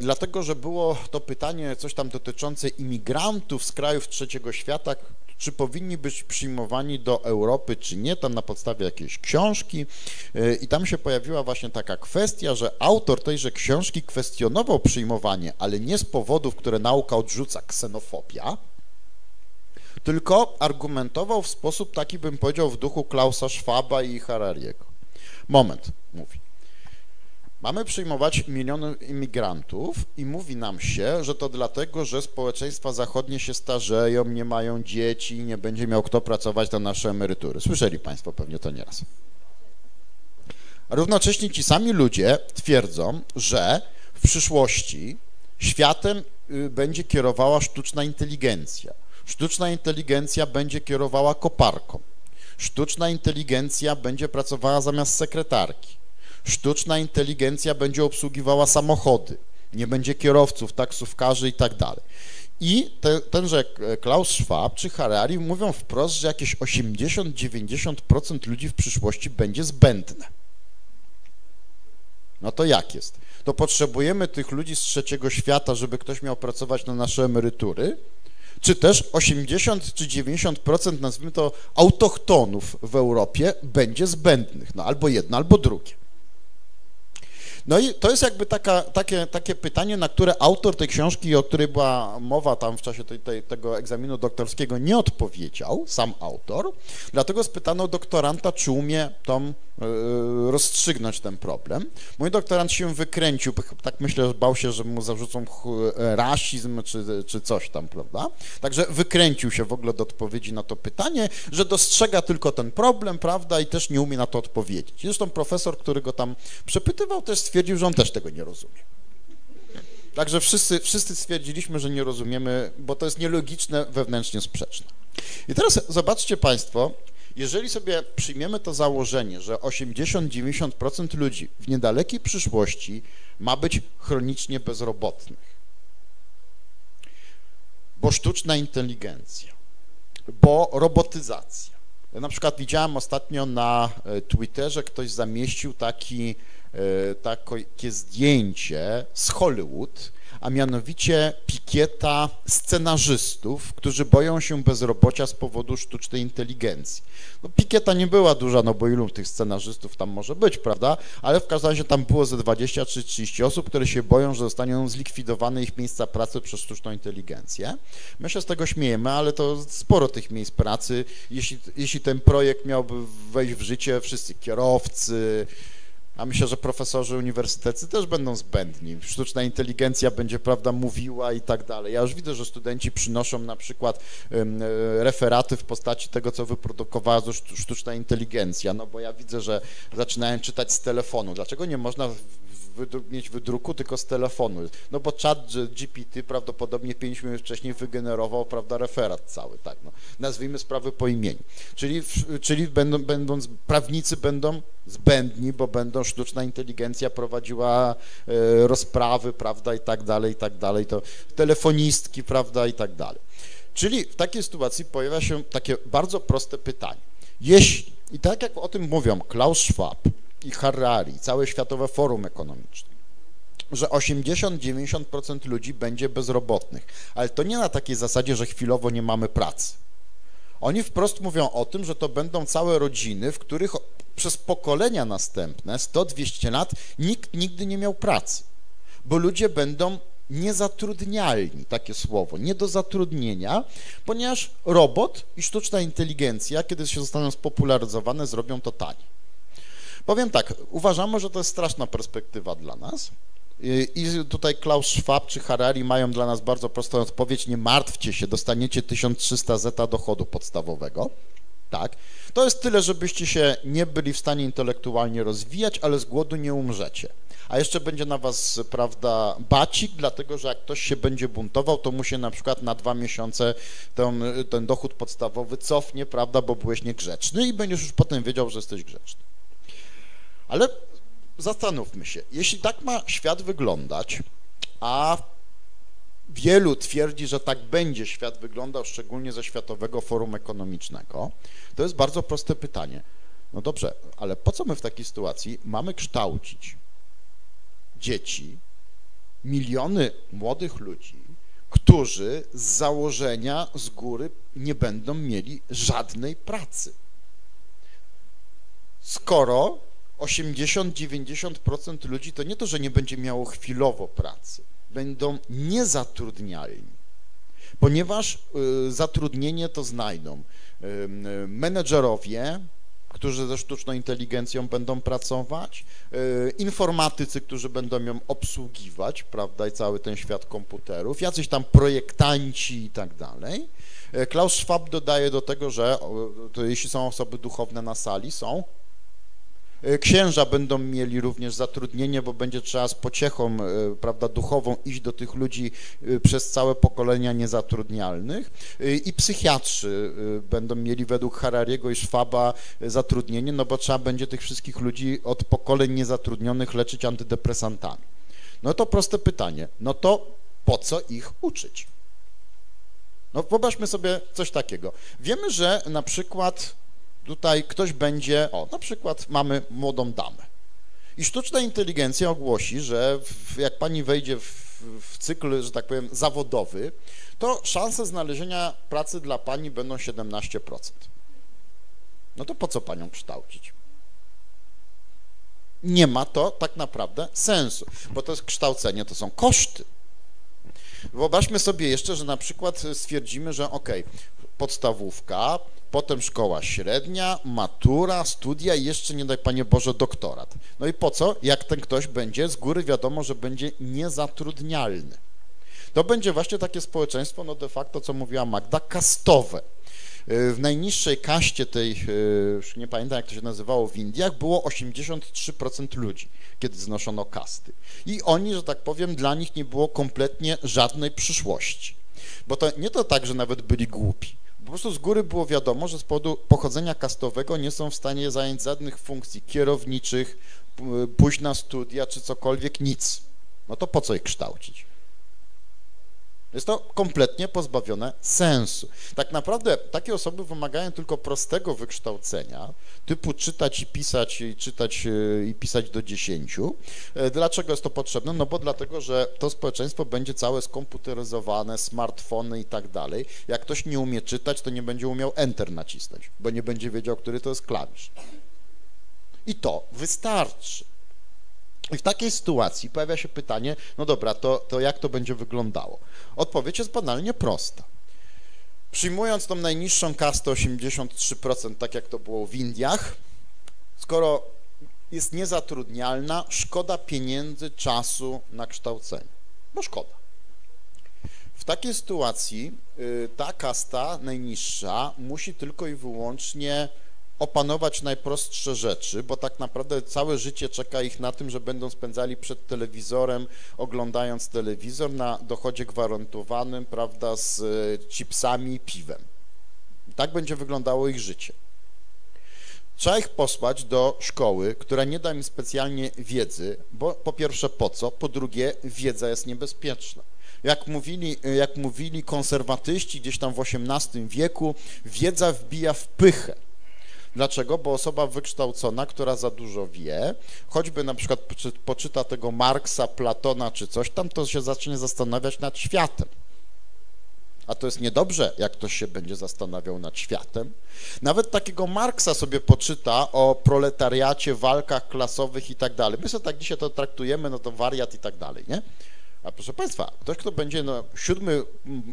Dlatego, że było to pytanie coś tam dotyczące imigrantów z krajów trzeciego świata, czy powinni być przyjmowani do Europy, czy nie, tam na podstawie jakiejś książki y, i tam się pojawiła właśnie taka kwestia, że autor tejże książki kwestionował przyjmowanie, ale nie z powodów, które nauka odrzuca, ksenofobia, tylko argumentował w sposób taki, bym powiedział, w duchu Klausa Schwaba i Harariego. Moment, mówi. Mamy przyjmować miliony imigrantów i mówi nam się, że to dlatego, że społeczeństwa zachodnie się starzeją, nie mają dzieci, nie będzie miał kto pracować na nasze emerytury. Słyszeli Państwo pewnie to nieraz. A równocześnie ci sami ludzie twierdzą, że w przyszłości światem y, będzie kierowała sztuczna inteligencja. Sztuczna inteligencja będzie kierowała koparką. Sztuczna inteligencja będzie pracowała zamiast sekretarki Sztuczna inteligencja będzie obsługiwała samochody, nie będzie kierowców, taksówkarzy i tak dalej. I te, tenże Klaus Schwab czy Harari mówią wprost, że jakieś 80-90% ludzi w przyszłości będzie zbędne. No to jak jest? To potrzebujemy tych ludzi z trzeciego świata, żeby ktoś miał pracować na nasze emerytury, czy też 80 czy 90% nazwijmy to autochtonów w Europie będzie zbędnych, no albo jedno, albo drugie. No i to jest jakby taka, takie, takie pytanie, na które autor tej książki, o której była mowa tam w czasie tej, tej, tego egzaminu doktorskiego, nie odpowiedział, sam autor, dlatego spytano doktoranta, czy umie tą E, rozstrzygnąć ten problem. Mój doktorant się wykręcił, tak myślę, że bał się, że mu zarzucą e, rasizm czy, czy coś tam, prawda? Także wykręcił się w ogóle do odpowiedzi na to pytanie, że dostrzega tylko ten problem, prawda, i też nie umie na to odpowiedzieć. Zresztą profesor, który go tam przepytywał, też stwierdził, że on też tego nie rozumie. Także wszyscy, wszyscy stwierdziliśmy, że nie rozumiemy, bo to jest nielogiczne, wewnętrznie sprzeczne. I teraz zobaczcie Państwo, jeżeli sobie przyjmiemy to założenie, że 80-90% ludzi w niedalekiej przyszłości ma być chronicznie bezrobotnych, bo sztuczna inteligencja, bo robotyzacja. Ja na przykład widziałem ostatnio na e, Twitterze, ktoś zamieścił taki, takie zdjęcie z Hollywood, a mianowicie pikieta scenarzystów, którzy boją się bezrobocia z powodu sztucznej inteligencji. No, pikieta nie była duża, no bo ilu tych scenarzystów tam może być, prawda? Ale w każdym razie tam było ze 20 czy 30 osób, które się boją, że zostaną zlikwidowane ich miejsca pracy przez sztuczną inteligencję. My się z tego śmiejemy, ale to sporo tych miejsc pracy. Jeśli, jeśli ten projekt miałby wejść w życie, wszyscy kierowcy, a myślę, że profesorzy uniwersyteccy też będą zbędni. Sztuczna inteligencja będzie, prawda, mówiła i tak dalej. Ja już widzę, że studenci przynoszą na przykład um, referaty w postaci tego, co wyprodukowała sztuczna inteligencja, no bo ja widzę, że zaczynają czytać z telefonu. Dlaczego nie można mieć wydruku, tylko z telefonu. No bo czat GPT prawdopodobnie 5 minut wcześniej wygenerował, prawda, referat cały, tak, no. Nazwijmy sprawy po imieniu. Czyli, czyli będą, prawnicy będą zbędni, bo będą sztuczna inteligencja prowadziła e, rozprawy, prawda, i tak dalej, i tak dalej, to telefonistki, prawda, i tak dalej. Czyli w takiej sytuacji pojawia się takie bardzo proste pytanie. Jeśli, i tak jak o tym mówią Klaus Schwab, i Harari, całe Światowe Forum Ekonomiczne, że 80-90% ludzi będzie bezrobotnych, ale to nie na takiej zasadzie, że chwilowo nie mamy pracy. Oni wprost mówią o tym, że to będą całe rodziny, w których przez pokolenia następne, 100-200 lat, nikt nigdy nie miał pracy, bo ludzie będą niezatrudnialni, takie słowo, nie do zatrudnienia, ponieważ robot i sztuczna inteligencja, kiedy się zostaną spopularyzowane, zrobią to taniej. Powiem tak, uważamy, że to jest straszna perspektywa dla nas. I tutaj Klaus Schwab czy Harari mają dla nas bardzo prostą odpowiedź, nie martwcie się, dostaniecie 1300 zeta dochodu podstawowego. Tak, to jest tyle, żebyście się nie byli w stanie intelektualnie rozwijać, ale z głodu nie umrzecie. A jeszcze będzie na was, prawda, bacik, dlatego że jak ktoś się będzie buntował, to mu się na przykład na dwa miesiące ten, ten dochód podstawowy cofnie, prawda, bo byłeś niegrzeczny i będziesz już potem wiedział, że jesteś grzeczny. Ale zastanówmy się, jeśli tak ma świat wyglądać, a wielu twierdzi, że tak będzie świat wyglądał, szczególnie ze Światowego Forum Ekonomicznego, to jest bardzo proste pytanie. No dobrze, ale po co my w takiej sytuacji mamy kształcić dzieci, miliony młodych ludzi, którzy z założenia z góry nie będą mieli żadnej pracy? Skoro 80-90% ludzi to nie to, że nie będzie miało chwilowo pracy, będą niezatrudnialni, ponieważ y, zatrudnienie to znajdą y, menedżerowie, którzy ze sztuczną inteligencją będą pracować, y, informatycy, którzy będą ją obsługiwać, prawda, i cały ten świat komputerów, jacyś tam projektanci i tak dalej. Klaus Schwab dodaje do tego, że jeśli są osoby duchowne na sali, są księża będą mieli również zatrudnienie, bo będzie trzeba z pociechą e, prawda, duchową iść do tych ludzi e, przez całe pokolenia niezatrudnialnych i psychiatrzy będą mieli według Harariego i Schwaba zatrudnienie, no bo trzeba będzie tych wszystkich ludzi od pokoleń niezatrudnionych leczyć antydepresantami. No to proste pytanie, no to po co ich uczyć? No wyobraźmy sobie coś takiego. Wiemy, że na przykład tutaj ktoś będzie, o, na przykład mamy młodą damę. I sztuczna inteligencja ogłosi, że w, jak pani wejdzie w, w cykl, że tak powiem, zawodowy, to szanse znalezienia pracy dla pani będą 17%. No to po co panią kształcić? Nie ma to tak naprawdę sensu, bo to jest kształcenie, to są koszty. Wyobraźmy sobie jeszcze, że na przykład stwierdzimy, że ok, podstawówka, potem szkoła średnia, matura, studia i jeszcze, nie daj Panie Boże, doktorat. No i po co? Jak ten ktoś będzie, z góry wiadomo, że będzie niezatrudnialny. To będzie właśnie takie społeczeństwo, no de facto, co mówiła Magda, kastowe. W najniższej kaście tej, już nie pamiętam jak to się nazywało w Indiach, było 83% ludzi, kiedy znoszono kasty. I oni, że tak powiem, dla nich nie było kompletnie żadnej przyszłości. Bo to nie to tak, że nawet byli głupi po prostu z góry było wiadomo, że z powodu pochodzenia kastowego nie są w stanie zająć żadnych funkcji kierowniczych, pójść na studia czy cokolwiek, nic. No to po co ich kształcić? Jest to kompletnie pozbawione sensu. Tak naprawdę takie osoby wymagają tylko prostego wykształcenia, typu czytać i pisać, i czytać e, i pisać do dziesięciu. E, dlaczego jest to potrzebne? No bo dlatego, że to społeczeństwo będzie całe skomputeryzowane, smartfony i tak dalej. Jak ktoś nie umie czytać, to nie będzie umiał enter nacisnąć, bo nie będzie wiedział, który to jest klawisz. I to wystarczy. I w takiej sytuacji pojawia się pytanie, no dobra, to, to jak to będzie wyglądało? Odpowiedź jest banalnie prosta. Przyjmując tą najniższą kastę 83%, tak jak to było w Indiach, skoro jest niezatrudnialna, szkoda pieniędzy, czasu na kształcenie, bo szkoda. W takiej sytuacji y, ta kasta najniższa musi tylko i wyłącznie opanować najprostsze rzeczy, bo tak naprawdę całe życie czeka ich na tym, że będą spędzali przed telewizorem, oglądając telewizor na dochodzie gwarantowanym, prawda, z e, chipsami i piwem. Tak będzie wyglądało ich życie. Trzeba ich posłać do szkoły, która nie da im specjalnie wiedzy, bo po pierwsze po co, po drugie wiedza jest niebezpieczna. Jak mówili, jak mówili konserwatyści gdzieś tam w XVIII wieku, wiedza wbija w pychę. Dlaczego? Bo osoba wykształcona, która za dużo wie, choćby na przykład poczyta tego Marksa, Platona czy coś tam, to się zacznie zastanawiać nad światem. A to jest niedobrze, jak ktoś się będzie zastanawiał nad światem. Nawet takiego Marksa sobie poczyta o proletariacie, walkach klasowych i tak dalej. My sobie tak dzisiaj to traktujemy, no to wariat i tak dalej, nie? A proszę Państwa, ktoś, kto będzie na, siódmy,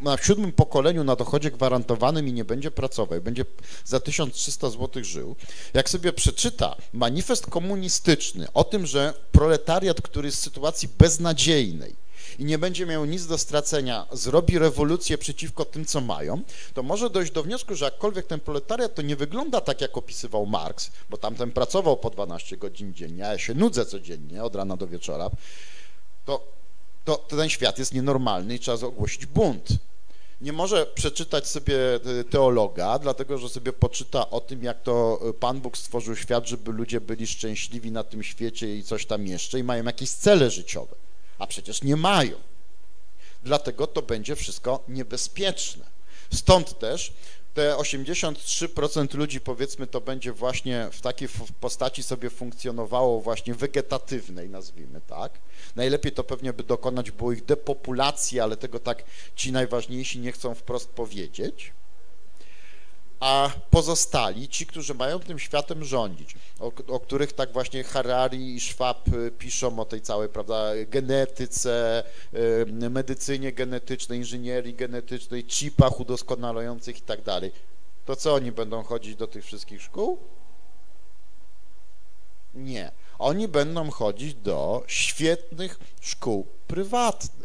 na siódmym pokoleniu na dochodzie gwarantowanym i nie będzie pracował, będzie za 1300 zł żył, jak sobie przeczyta manifest komunistyczny o tym, że proletariat, który jest w sytuacji beznadziejnej i nie będzie miał nic do stracenia, zrobi rewolucję przeciwko tym, co mają, to może dojść do wniosku, że jakkolwiek ten proletariat to nie wygląda tak, jak opisywał Marx, bo tamten pracował po 12 godzin dziennie, a ja się nudzę codziennie od rana do wieczora, to to, to ten świat jest nienormalny i trzeba ogłosić bunt. Nie może przeczytać sobie e, teologa, dlatego że sobie poczyta o tym, jak to e, Pan Bóg stworzył świat, żeby ludzie byli szczęśliwi na tym świecie i coś tam jeszcze i mają jakieś cele życiowe, a przecież nie mają. Dlatego to będzie wszystko niebezpieczne. Stąd też te 83% ludzi, powiedzmy, to będzie właśnie w takiej postaci sobie funkcjonowało właśnie wegetatywnej, nazwijmy tak. Najlepiej to pewnie by dokonać było ich depopulacji, ale tego tak ci najważniejsi nie chcą wprost powiedzieć a pozostali, ci, którzy mają tym światem rządzić, o, o, których tak właśnie Harari i Schwab y, piszą o tej całej, prawda, genetyce, y, medycynie genetycznej, inżynierii genetycznej, chipach udoskonalających i tak dalej, to co oni będą chodzić do tych wszystkich szkół? Nie. Oni będą chodzić do świetnych szkół prywatnych.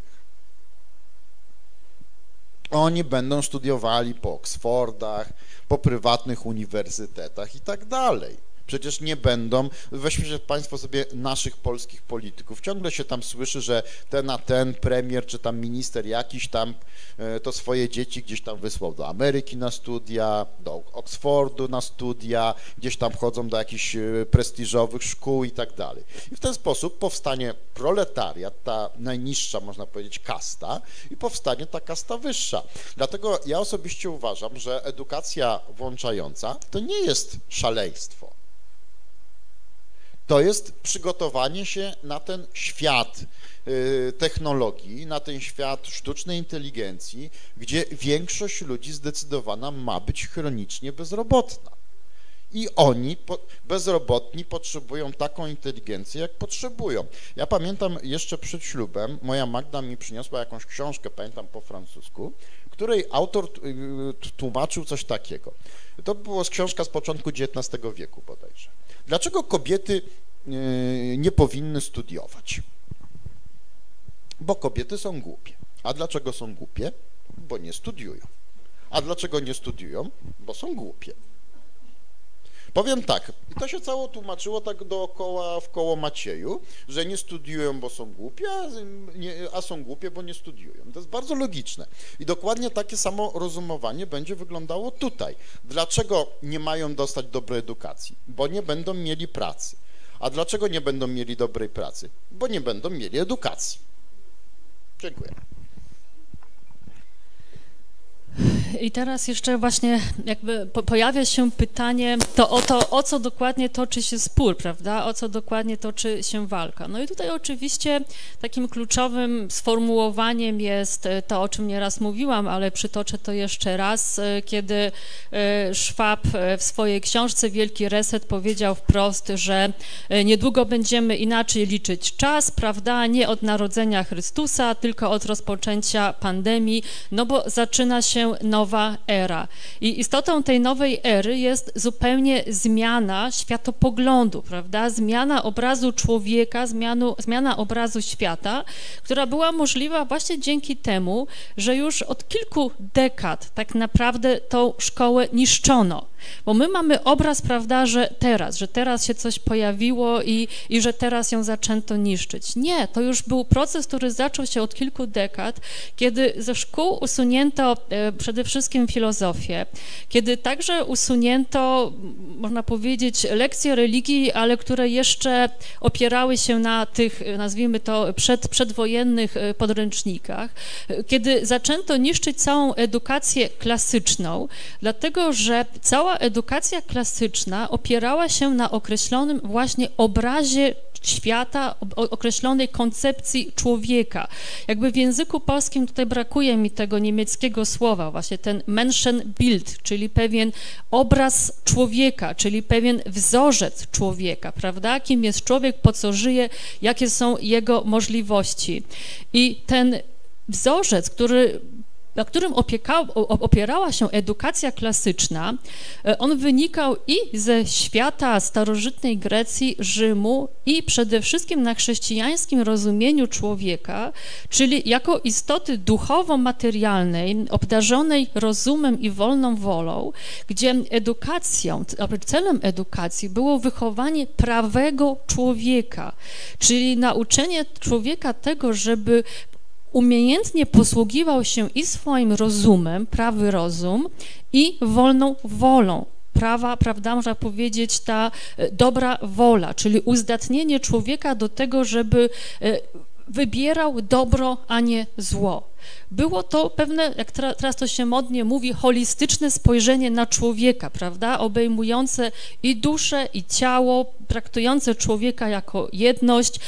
Oni będą studiowali po Oksfordach, po prywatnych uniwersytetach i tak dalej. Przecież nie będą, weźmy Państwo sobie naszych polskich polityków, ciągle się tam słyszy, że ten a ten premier, czy tam minister jakiś tam e, to swoje dzieci gdzieś tam wysłał do Ameryki na studia, do Oksfordu na studia, gdzieś tam chodzą do jakichś e, prestiżowych szkół i tak dalej. I w ten sposób powstanie proletariat, ta najniższa, można powiedzieć, kasta i powstanie ta kasta wyższa. Dlatego ja osobiście uważam, że edukacja włączająca to nie jest szaleństwo to jest przygotowanie się na ten świat y, technologii, na ten świat sztucznej inteligencji, gdzie większość ludzi zdecydowana ma być chronicznie bezrobotna. I oni, bezrobotni, potrzebują taką inteligencję, jak potrzebują. Ja pamiętam jeszcze przed ślubem, moja Magda mi przyniosła jakąś książkę, pamiętam po francusku, której autor y, tłumaczył coś takiego. To była książka z początku XIX wieku bodajże. Dlaczego kobiety e, nie powinny studiować? Bo kobiety są głupie. A dlaczego są głupie? Bo nie studiują. A dlaczego nie studiują? Bo są głupie. Powiem tak, to się cało tłumaczyło tak dookoła w koło Macieju, że nie studiują, bo są głupie, a, nie, a są głupie, bo nie studiują. To jest bardzo logiczne. I dokładnie takie samo rozumowanie będzie wyglądało tutaj. Dlaczego nie mają dostać dobrej edukacji? Bo nie będą mieli pracy. A dlaczego nie będą mieli dobrej pracy? Bo nie będą mieli edukacji. Dziękuję. I teraz jeszcze właśnie jakby po, pojawia się pytanie to o to, o co dokładnie toczy się spór, prawda? O co dokładnie toczy się walka. No i tutaj oczywiście takim kluczowym sformułowaniem jest to, o czym nieraz mówiłam, ale przytoczę to jeszcze raz, kiedy Schwab w swojej książce Wielki Reset powiedział wprost, że niedługo będziemy inaczej liczyć czas, prawda? Nie od narodzenia Chrystusa, tylko od rozpoczęcia pandemii, no bo zaczyna się nowa era. I istotą tej nowej ery jest zupełnie zmiana światopoglądu, prawda? Zmiana obrazu człowieka, zmianu, zmiana obrazu świata, która była możliwa właśnie dzięki temu, że już od kilku dekad tak naprawdę tą szkołę niszczono. Bo my mamy obraz, prawda, że teraz, że teraz się coś pojawiło i, i że teraz ją zaczęto niszczyć. Nie, to już był proces, który zaczął się od kilku dekad, kiedy ze szkół usunięto e, przede wszystkim filozofię, kiedy także usunięto, można powiedzieć, lekcje religii, ale które jeszcze opierały się na tych, nazwijmy to, przed, przedwojennych e, podręcznikach, kiedy zaczęto niszczyć całą edukację klasyczną, dlatego że cała cała edukacja klasyczna opierała się na określonym właśnie obrazie świata, określonej koncepcji człowieka. Jakby w języku polskim tutaj brakuje mi tego niemieckiego słowa, właśnie ten Menschenbild, czyli pewien obraz człowieka, czyli pewien wzorzec człowieka, prawda? Kim jest człowiek, po co żyje, jakie są jego możliwości. I ten wzorzec, który na którym opierała się edukacja klasyczna, e, on wynikał i ze świata starożytnej Grecji, Rzymu i przede wszystkim na chrześcijańskim rozumieniu człowieka, czyli jako istoty duchowo-materialnej, obdarzonej rozumem i wolną wolą, gdzie edukacją, celem edukacji było wychowanie prawego człowieka, czyli nauczenie człowieka tego, żeby umiejętnie posługiwał się i swoim rozumem, prawy rozum, i wolną wolą. Prawa, prawda, można powiedzieć, ta e, dobra wola, czyli uzdatnienie człowieka do tego, żeby e, wybierał dobro, a nie zło. Było to pewne, jak teraz to się modnie mówi, holistyczne spojrzenie na człowieka, prawda, obejmujące i duszę, i ciało, traktujące człowieka jako jedność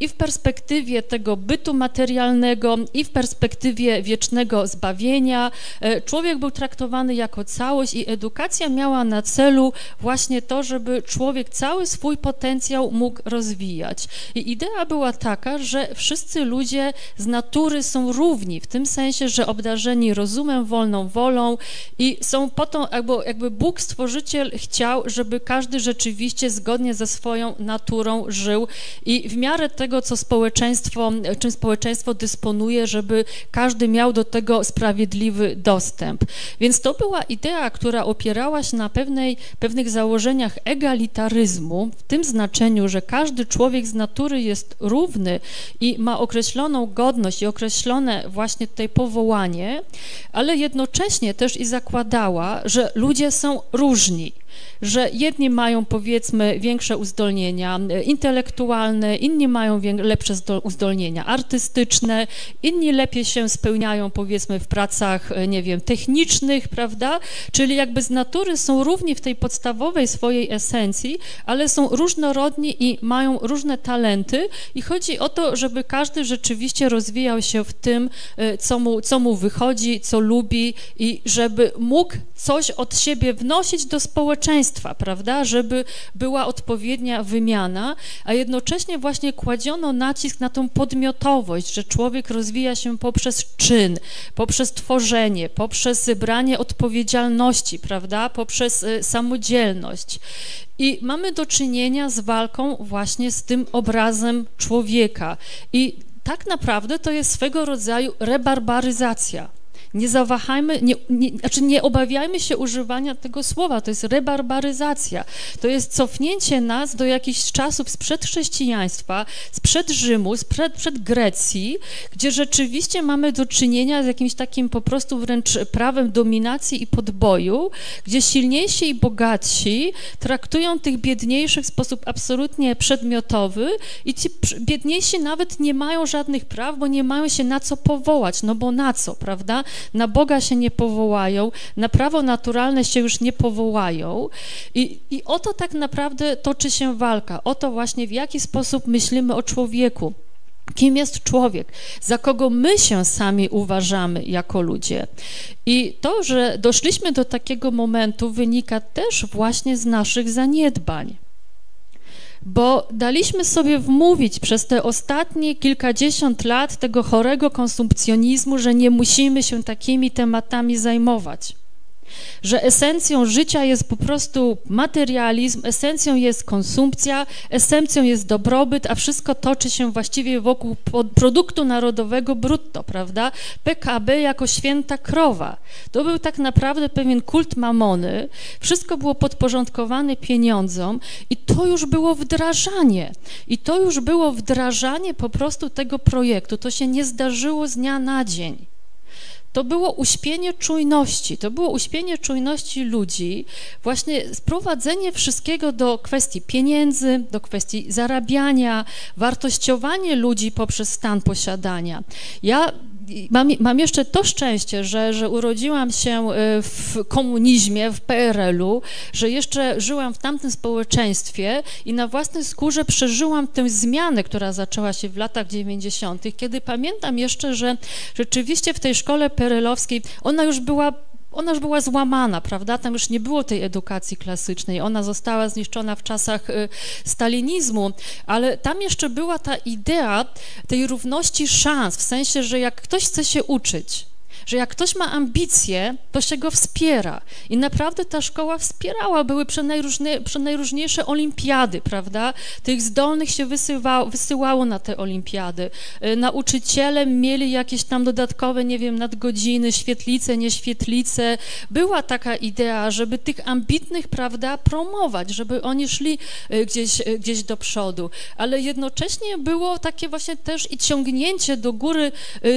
i w perspektywie tego bytu materialnego, i w perspektywie wiecznego zbawienia. E, człowiek był traktowany jako całość i edukacja miała na celu właśnie to, żeby człowiek cały swój potencjał mógł rozwijać. I idea była taka, że wszyscy ludzie z natury są równi, w tym sensie, że obdarzeni rozumem, wolną wolą i są po to, jakby, jakby Bóg, Stworzyciel chciał, żeby każdy rzeczywiście zgodnie ze swoją naturą żył i w miarę tego, co społeczeństwo, czym społeczeństwo dysponuje, żeby każdy miał do tego sprawiedliwy dostęp. Więc to była idea, która opierała się na pewnej, pewnych założeniach egalitaryzmu, w tym znaczeniu, że każdy człowiek z natury jest równy i ma określoną godność i określone właśnie tutaj powołanie, ale jednocześnie też i zakładała, że ludzie są różni że jedni mają powiedzmy większe uzdolnienia e, intelektualne, inni mają lepsze uzdolnienia artystyczne, inni lepiej się spełniają powiedzmy w pracach, e, nie wiem, technicznych, prawda? Czyli jakby z natury są równi w tej podstawowej swojej esencji, ale są różnorodni i mają różne talenty i chodzi o to, żeby każdy rzeczywiście rozwijał się w tym, e, co mu, co mu wychodzi, co lubi i żeby mógł coś od siebie wnosić do społeczeństwa, prawda, żeby była odpowiednia wymiana, a jednocześnie właśnie kładziono nacisk na tą podmiotowość, że człowiek rozwija się poprzez czyn, poprzez tworzenie, poprzez branie odpowiedzialności, prawda, poprzez y, samodzielność. I mamy do czynienia z walką właśnie z tym obrazem człowieka. I tak naprawdę to jest swego rodzaju rebarbaryzacja nie zawahajmy, nie, nie, znaczy nie obawiajmy się używania tego słowa, to jest rebarbaryzacja, to jest cofnięcie nas do jakichś czasów sprzed chrześcijaństwa, sprzed Rzymu, sprzed, sprzed Grecji, gdzie rzeczywiście mamy do czynienia z jakimś takim po prostu wręcz prawem dominacji i podboju, gdzie silniejsi i bogatsi traktują tych biedniejszych w sposób absolutnie przedmiotowy i ci biedniejsi nawet nie mają żadnych praw, bo nie mają się na co powołać, no bo na co, prawda? Na Boga się nie powołają, na prawo naturalne się już nie powołają. I, I o to tak naprawdę toczy się walka, o to właśnie w jaki sposób myślimy o człowieku. Kim jest człowiek? Za kogo my się sami uważamy jako ludzie? I to, że doszliśmy do takiego momentu, wynika też właśnie z naszych zaniedbań bo daliśmy sobie wmówić przez te ostatnie kilkadziesiąt lat tego chorego konsumpcjonizmu, że nie musimy się takimi tematami zajmować że esencją życia jest po prostu materializm, esencją jest konsumpcja, esencją jest dobrobyt, a wszystko toczy się właściwie wokół produktu narodowego brutto, prawda? PKB jako święta krowa. To był tak naprawdę pewien kult mamony, wszystko było podporządkowane pieniądzom i to już było wdrażanie. I to już było wdrażanie po prostu tego projektu. To się nie zdarzyło z dnia na dzień to było uśpienie czujności, to było uśpienie czujności ludzi, właśnie sprowadzenie wszystkiego do kwestii pieniędzy, do kwestii zarabiania, wartościowanie ludzi poprzez stan posiadania. Ja mam, mam jeszcze to szczęście, że, że urodziłam się e, w komunizmie, w PRL-u, że jeszcze żyłam w tamtym społeczeństwie i na własnej skórze przeżyłam tę zmianę, która zaczęła się w latach 90., kiedy pamiętam jeszcze, że rzeczywiście w tej szkole PRL-owskiej ona już była ona już była złamana, prawda? Tam już nie było tej edukacji klasycznej, ona została zniszczona w czasach y, stalinizmu, ale tam jeszcze była ta idea tej równości szans, w sensie, że jak ktoś chce się uczyć, że jak ktoś ma ambicje, to się go wspiera. I naprawdę ta szkoła wspierała, były przenajróżniejsze olimpiady, prawda? Tych zdolnych się wysyłało, na te olimpiady. Y, nauczyciele mieli jakieś tam dodatkowe, nie wiem, nadgodziny, świetlice, nieświetlice. Była taka idea, żeby tych ambitnych, prawda, promować, żeby oni szli y, gdzieś, y, gdzieś do przodu. Ale jednocześnie było takie właśnie też i ciągnięcie do góry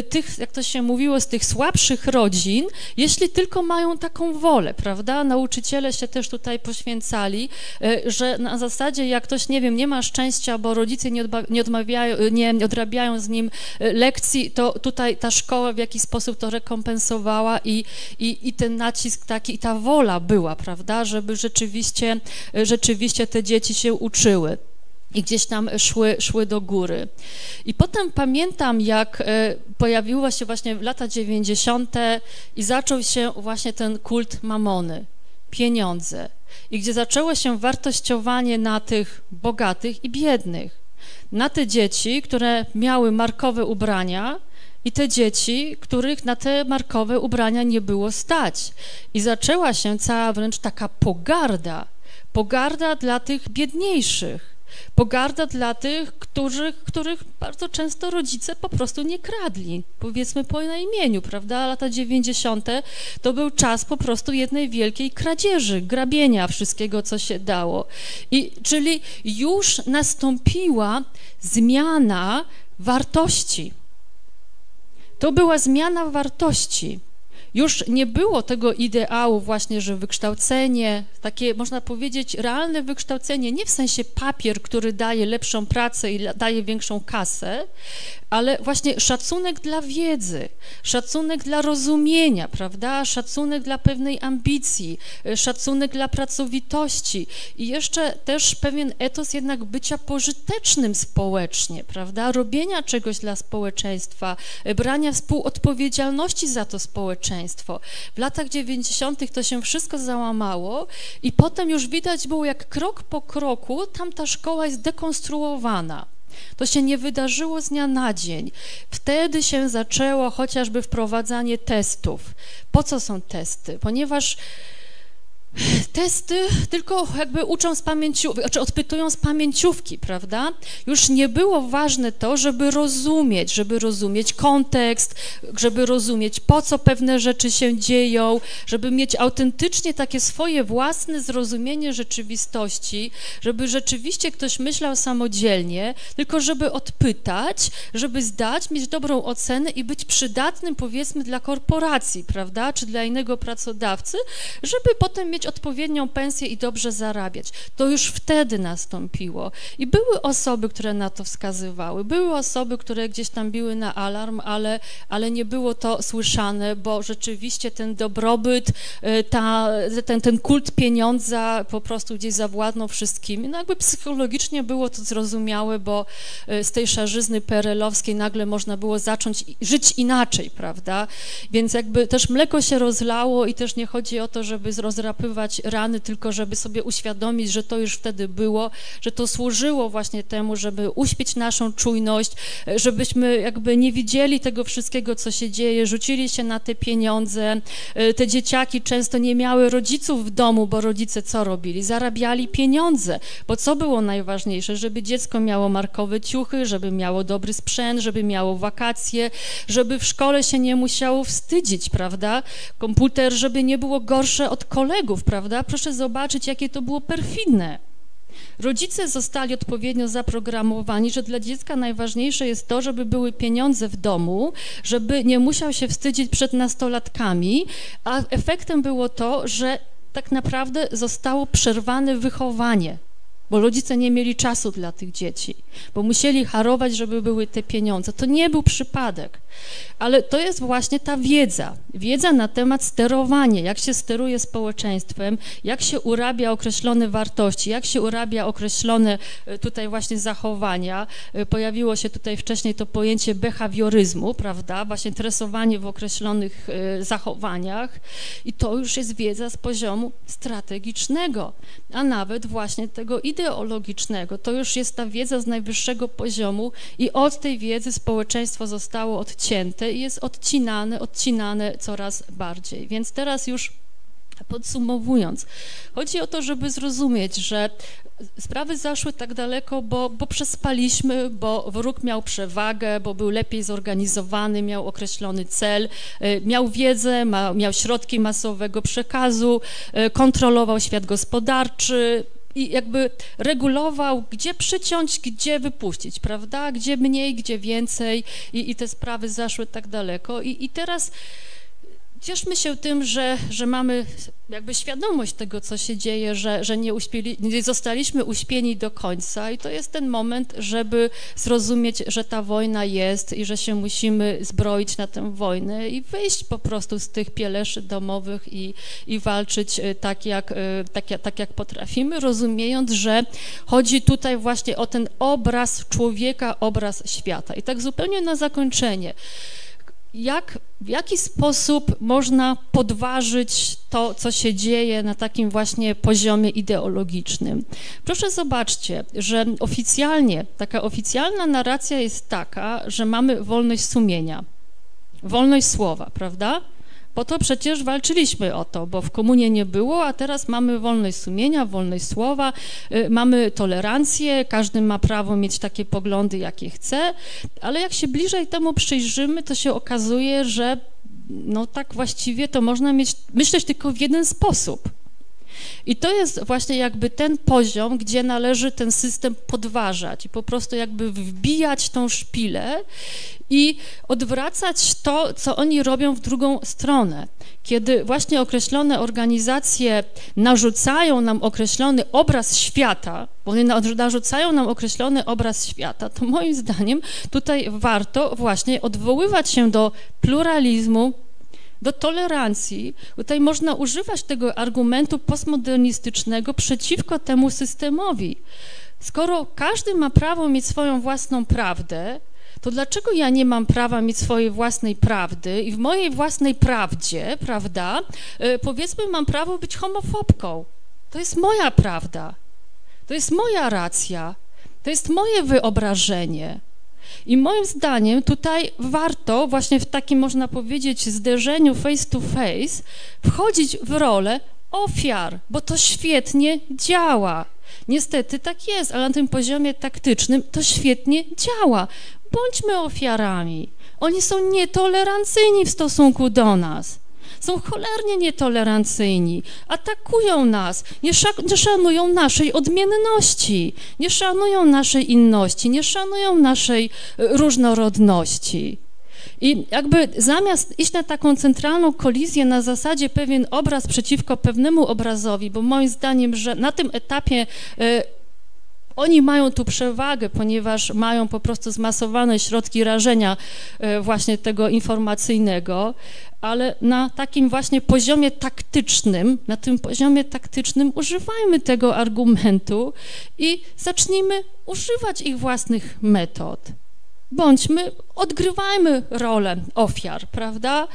tych, jak to się mówiło, z tych słabszych słabszych rodzin, jeśli tylko mają taką wolę, prawda? Nauczyciele się też tutaj poświęcali, e, że na zasadzie jak ktoś, nie wiem, nie ma szczęścia, bo rodzice nie, nie, odmawiają, nie odrabiają z nim e, lekcji, to tutaj ta szkoła w jakiś sposób to rekompensowała i, i, i ten nacisk taki, i ta wola była, prawda, żeby rzeczywiście, e, rzeczywiście te dzieci się uczyły i gdzieś tam szły, szły do góry. I potem pamiętam, jak e, pojawiło się właśnie lata 90. i zaczął się właśnie ten kult mamony, pieniądze, i gdzie zaczęło się wartościowanie na tych bogatych i biednych, na te dzieci, które miały markowe ubrania, i te dzieci, których na te markowe ubrania nie było stać. I zaczęła się cała wręcz taka pogarda, pogarda dla tych biedniejszych Pogarda dla tych, których, których bardzo często rodzice po prostu nie kradli, powiedzmy po imieniu, prawda? Lata 90. to był czas po prostu jednej wielkiej kradzieży, grabienia wszystkiego, co się dało. I, czyli już nastąpiła zmiana wartości. To była zmiana wartości. Już nie było tego ideału właśnie, że wykształcenie, takie można powiedzieć realne wykształcenie, nie w sensie papier, który daje lepszą pracę i daje większą kasę, ale właśnie szacunek dla wiedzy, szacunek dla rozumienia, prawda? Szacunek dla pewnej ambicji, szacunek dla pracowitości i jeszcze też pewien etos jednak bycia pożytecznym społecznie, prawda? Robienia czegoś dla społeczeństwa, brania współodpowiedzialności za to społeczeństwo. W latach 90. to się wszystko załamało i potem już widać było, jak krok po kroku tamta szkoła jest dekonstruowana. To się nie wydarzyło z dnia na dzień. Wtedy się zaczęło chociażby wprowadzanie testów. Po co są testy? Ponieważ testy tylko jakby uczą z pamięciówki, znaczy odpytują z pamięciówki, prawda? Już nie było ważne to, żeby rozumieć, żeby rozumieć kontekst, żeby rozumieć, po co pewne rzeczy się dzieją, żeby mieć autentycznie takie swoje własne zrozumienie rzeczywistości, żeby rzeczywiście ktoś myślał samodzielnie, tylko żeby odpytać, żeby zdać, mieć dobrą ocenę i być przydatnym, powiedzmy, dla korporacji, prawda, czy dla innego pracodawcy, żeby potem mieć odpowiednią pensję i dobrze zarabiać. To już wtedy nastąpiło. I były osoby, które na to wskazywały, były osoby, które gdzieś tam biły na alarm, ale, ale nie było to słyszane, bo rzeczywiście ten dobrobyt, y, ta, ten, ten kult pieniądza po prostu gdzieś zawładnął wszystkimi. No jakby psychologicznie było to zrozumiałe, bo y, z tej szarzyzny perelowskiej nagle można było zacząć żyć inaczej, prawda? Więc jakby też mleko się rozlało i też nie chodzi o to, żeby rozrapywać rany, tylko żeby sobie uświadomić, że to już wtedy było, że to służyło właśnie temu, żeby uśpić naszą czujność, żebyśmy jakby nie widzieli tego wszystkiego, co się dzieje, rzucili się na te pieniądze. Te dzieciaki często nie miały rodziców w domu, bo rodzice co robili? Zarabiali pieniądze, bo co było najważniejsze? Żeby dziecko miało markowe ciuchy, żeby miało dobry sprzęt, żeby miało wakacje, żeby w szkole się nie musiało wstydzić, prawda? Komputer, żeby nie było gorsze od kolegów, prawda? Proszę zobaczyć, jakie to było perfidne. Rodzice zostali odpowiednio zaprogramowani, że dla dziecka najważniejsze jest to, żeby były pieniądze w domu, żeby nie musiał się wstydzić przed nastolatkami, a efektem było to, że tak naprawdę zostało przerwane wychowanie bo rodzice nie mieli czasu dla tych dzieci, bo musieli harować, żeby były te pieniądze. To nie był przypadek, ale to jest właśnie ta wiedza, wiedza na temat sterowania, jak się steruje społeczeństwem, jak się urabia określone wartości, jak się urabia określone e, tutaj właśnie zachowania. E, pojawiło się tutaj wcześniej to pojęcie behawioryzmu, prawda, właśnie tresowanie w określonych e, zachowaniach. I to już jest wiedza z poziomu strategicznego, a nawet właśnie tego ideologicznego. To już jest ta wiedza z najwyższego poziomu i od tej wiedzy społeczeństwo zostało odcięte i jest odcinane, odcinane coraz bardziej. Więc teraz już Podsumowując, chodzi o to, żeby zrozumieć, że sprawy zaszły tak daleko, bo, bo przespaliśmy, bo wróg miał przewagę, bo był lepiej zorganizowany, miał określony cel, y, miał wiedzę, ma, miał środki masowego przekazu, y, kontrolował świat gospodarczy, i jakby regulował, gdzie przyciąć, gdzie wypuścić, prawda? Gdzie mniej, gdzie więcej i, i te sprawy zaszły tak daleko. I, i teraz cieszmy się tym, że, że mamy jakby świadomość tego, co się dzieje, że, że nie, uśpieli, nie zostaliśmy uśpieni do końca i to jest ten moment, żeby zrozumieć, że ta wojna jest i że się musimy zbroić na tę wojnę i wyjść po prostu z tych pieleszy domowych i, i walczyć e, tak jak, e, tak, jak, tak jak potrafimy, rozumiejąc, że chodzi tutaj właśnie o ten obraz człowieka, obraz świata. I tak zupełnie na zakończenie jak, w jaki sposób można podważyć to, co się dzieje na takim właśnie poziomie ideologicznym. Proszę zobaczcie, że oficjalnie, taka oficjalna narracja jest taka, że mamy wolność sumienia, wolność słowa, prawda? Po to przecież walczyliśmy o to, bo w komunie nie było, a teraz mamy wolność sumienia, wolność słowa, y, mamy tolerancję, każdy ma prawo mieć takie poglądy, jakie chce, ale jak się bliżej temu przyjrzymy, to się okazuje, że no tak właściwie to można mieć, myśleć tylko w jeden sposób. I to jest właśnie jakby ten poziom, gdzie należy ten system podważać i po prostu jakby wbijać tą szpilę i odwracać to, co oni robią w drugą stronę. Kiedy właśnie określone organizacje narzucają nam określony obraz świata, bo one narzucają nam określony obraz świata, to moim zdaniem tutaj warto właśnie odwoływać się do pluralizmu, do tolerancji. Tutaj można używać tego argumentu postmodernistycznego przeciwko temu systemowi. Skoro każdy ma prawo mieć swoją własną prawdę, to dlaczego ja nie mam prawa mieć swojej własnej prawdy i w mojej własnej prawdzie, prawda, e, powiedzmy, mam prawo być homofobką. To jest moja prawda. To jest moja racja. To jest moje wyobrażenie. I moim zdaniem tutaj warto właśnie w takim, można powiedzieć, zderzeniu face to face wchodzić w rolę ofiar, bo to świetnie działa. Niestety tak jest, ale na tym poziomie taktycznym to świetnie działa. Bądźmy ofiarami. Oni są nietolerancyjni w stosunku do nas są cholernie nietolerancyjni, atakują nas, nie, nie szanują naszej odmienności, nie szanują naszej inności, nie szanują naszej e, różnorodności. I jakby zamiast iść na taką centralną kolizję na zasadzie pewien obraz przeciwko pewnemu obrazowi, bo moim zdaniem, że na tym etapie y, oni mają tu przewagę, ponieważ mają po prostu zmasowane środki rażenia y, właśnie tego informacyjnego, ale na takim właśnie poziomie taktycznym, na tym poziomie taktycznym używajmy tego argumentu i zacznijmy używać ich własnych metod bądźmy, odgrywajmy rolę ofiar, prawda?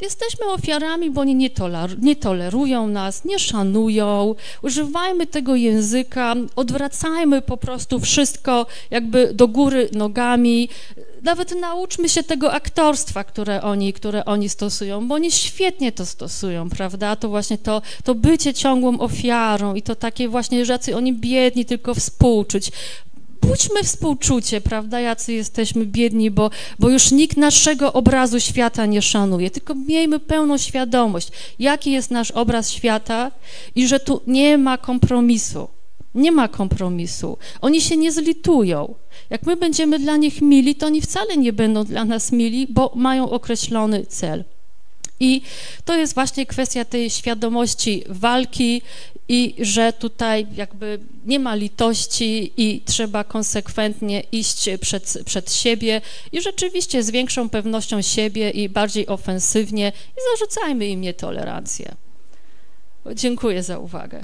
Jesteśmy ofiarami, bo oni nie, toler nie tolerują nas, nie szanują. Używajmy tego języka, odwracajmy po prostu wszystko jakby do góry nogami. Nawet nauczmy się tego aktorstwa, które oni, które oni stosują, bo oni świetnie to stosują, prawda? To właśnie to, to bycie ciągłą ofiarą i to takie właśnie, że oni biedni, tylko współczuć budźmy współczucie, prawda, jacy jesteśmy biedni, bo, bo już nikt naszego obrazu świata nie szanuje, tylko miejmy pełną świadomość, jaki jest nasz obraz świata i że tu nie ma kompromisu. Nie ma kompromisu. Oni się nie zlitują. Jak my będziemy dla nich mili, to oni wcale nie będą dla nas mili, bo mają określony cel. I to jest właśnie kwestia tej świadomości walki i że tutaj jakby nie ma litości i trzeba konsekwentnie iść przed, przed siebie i rzeczywiście z większą pewnością siebie i bardziej ofensywnie i zarzucajmy im nietolerancję. Dziękuję za uwagę.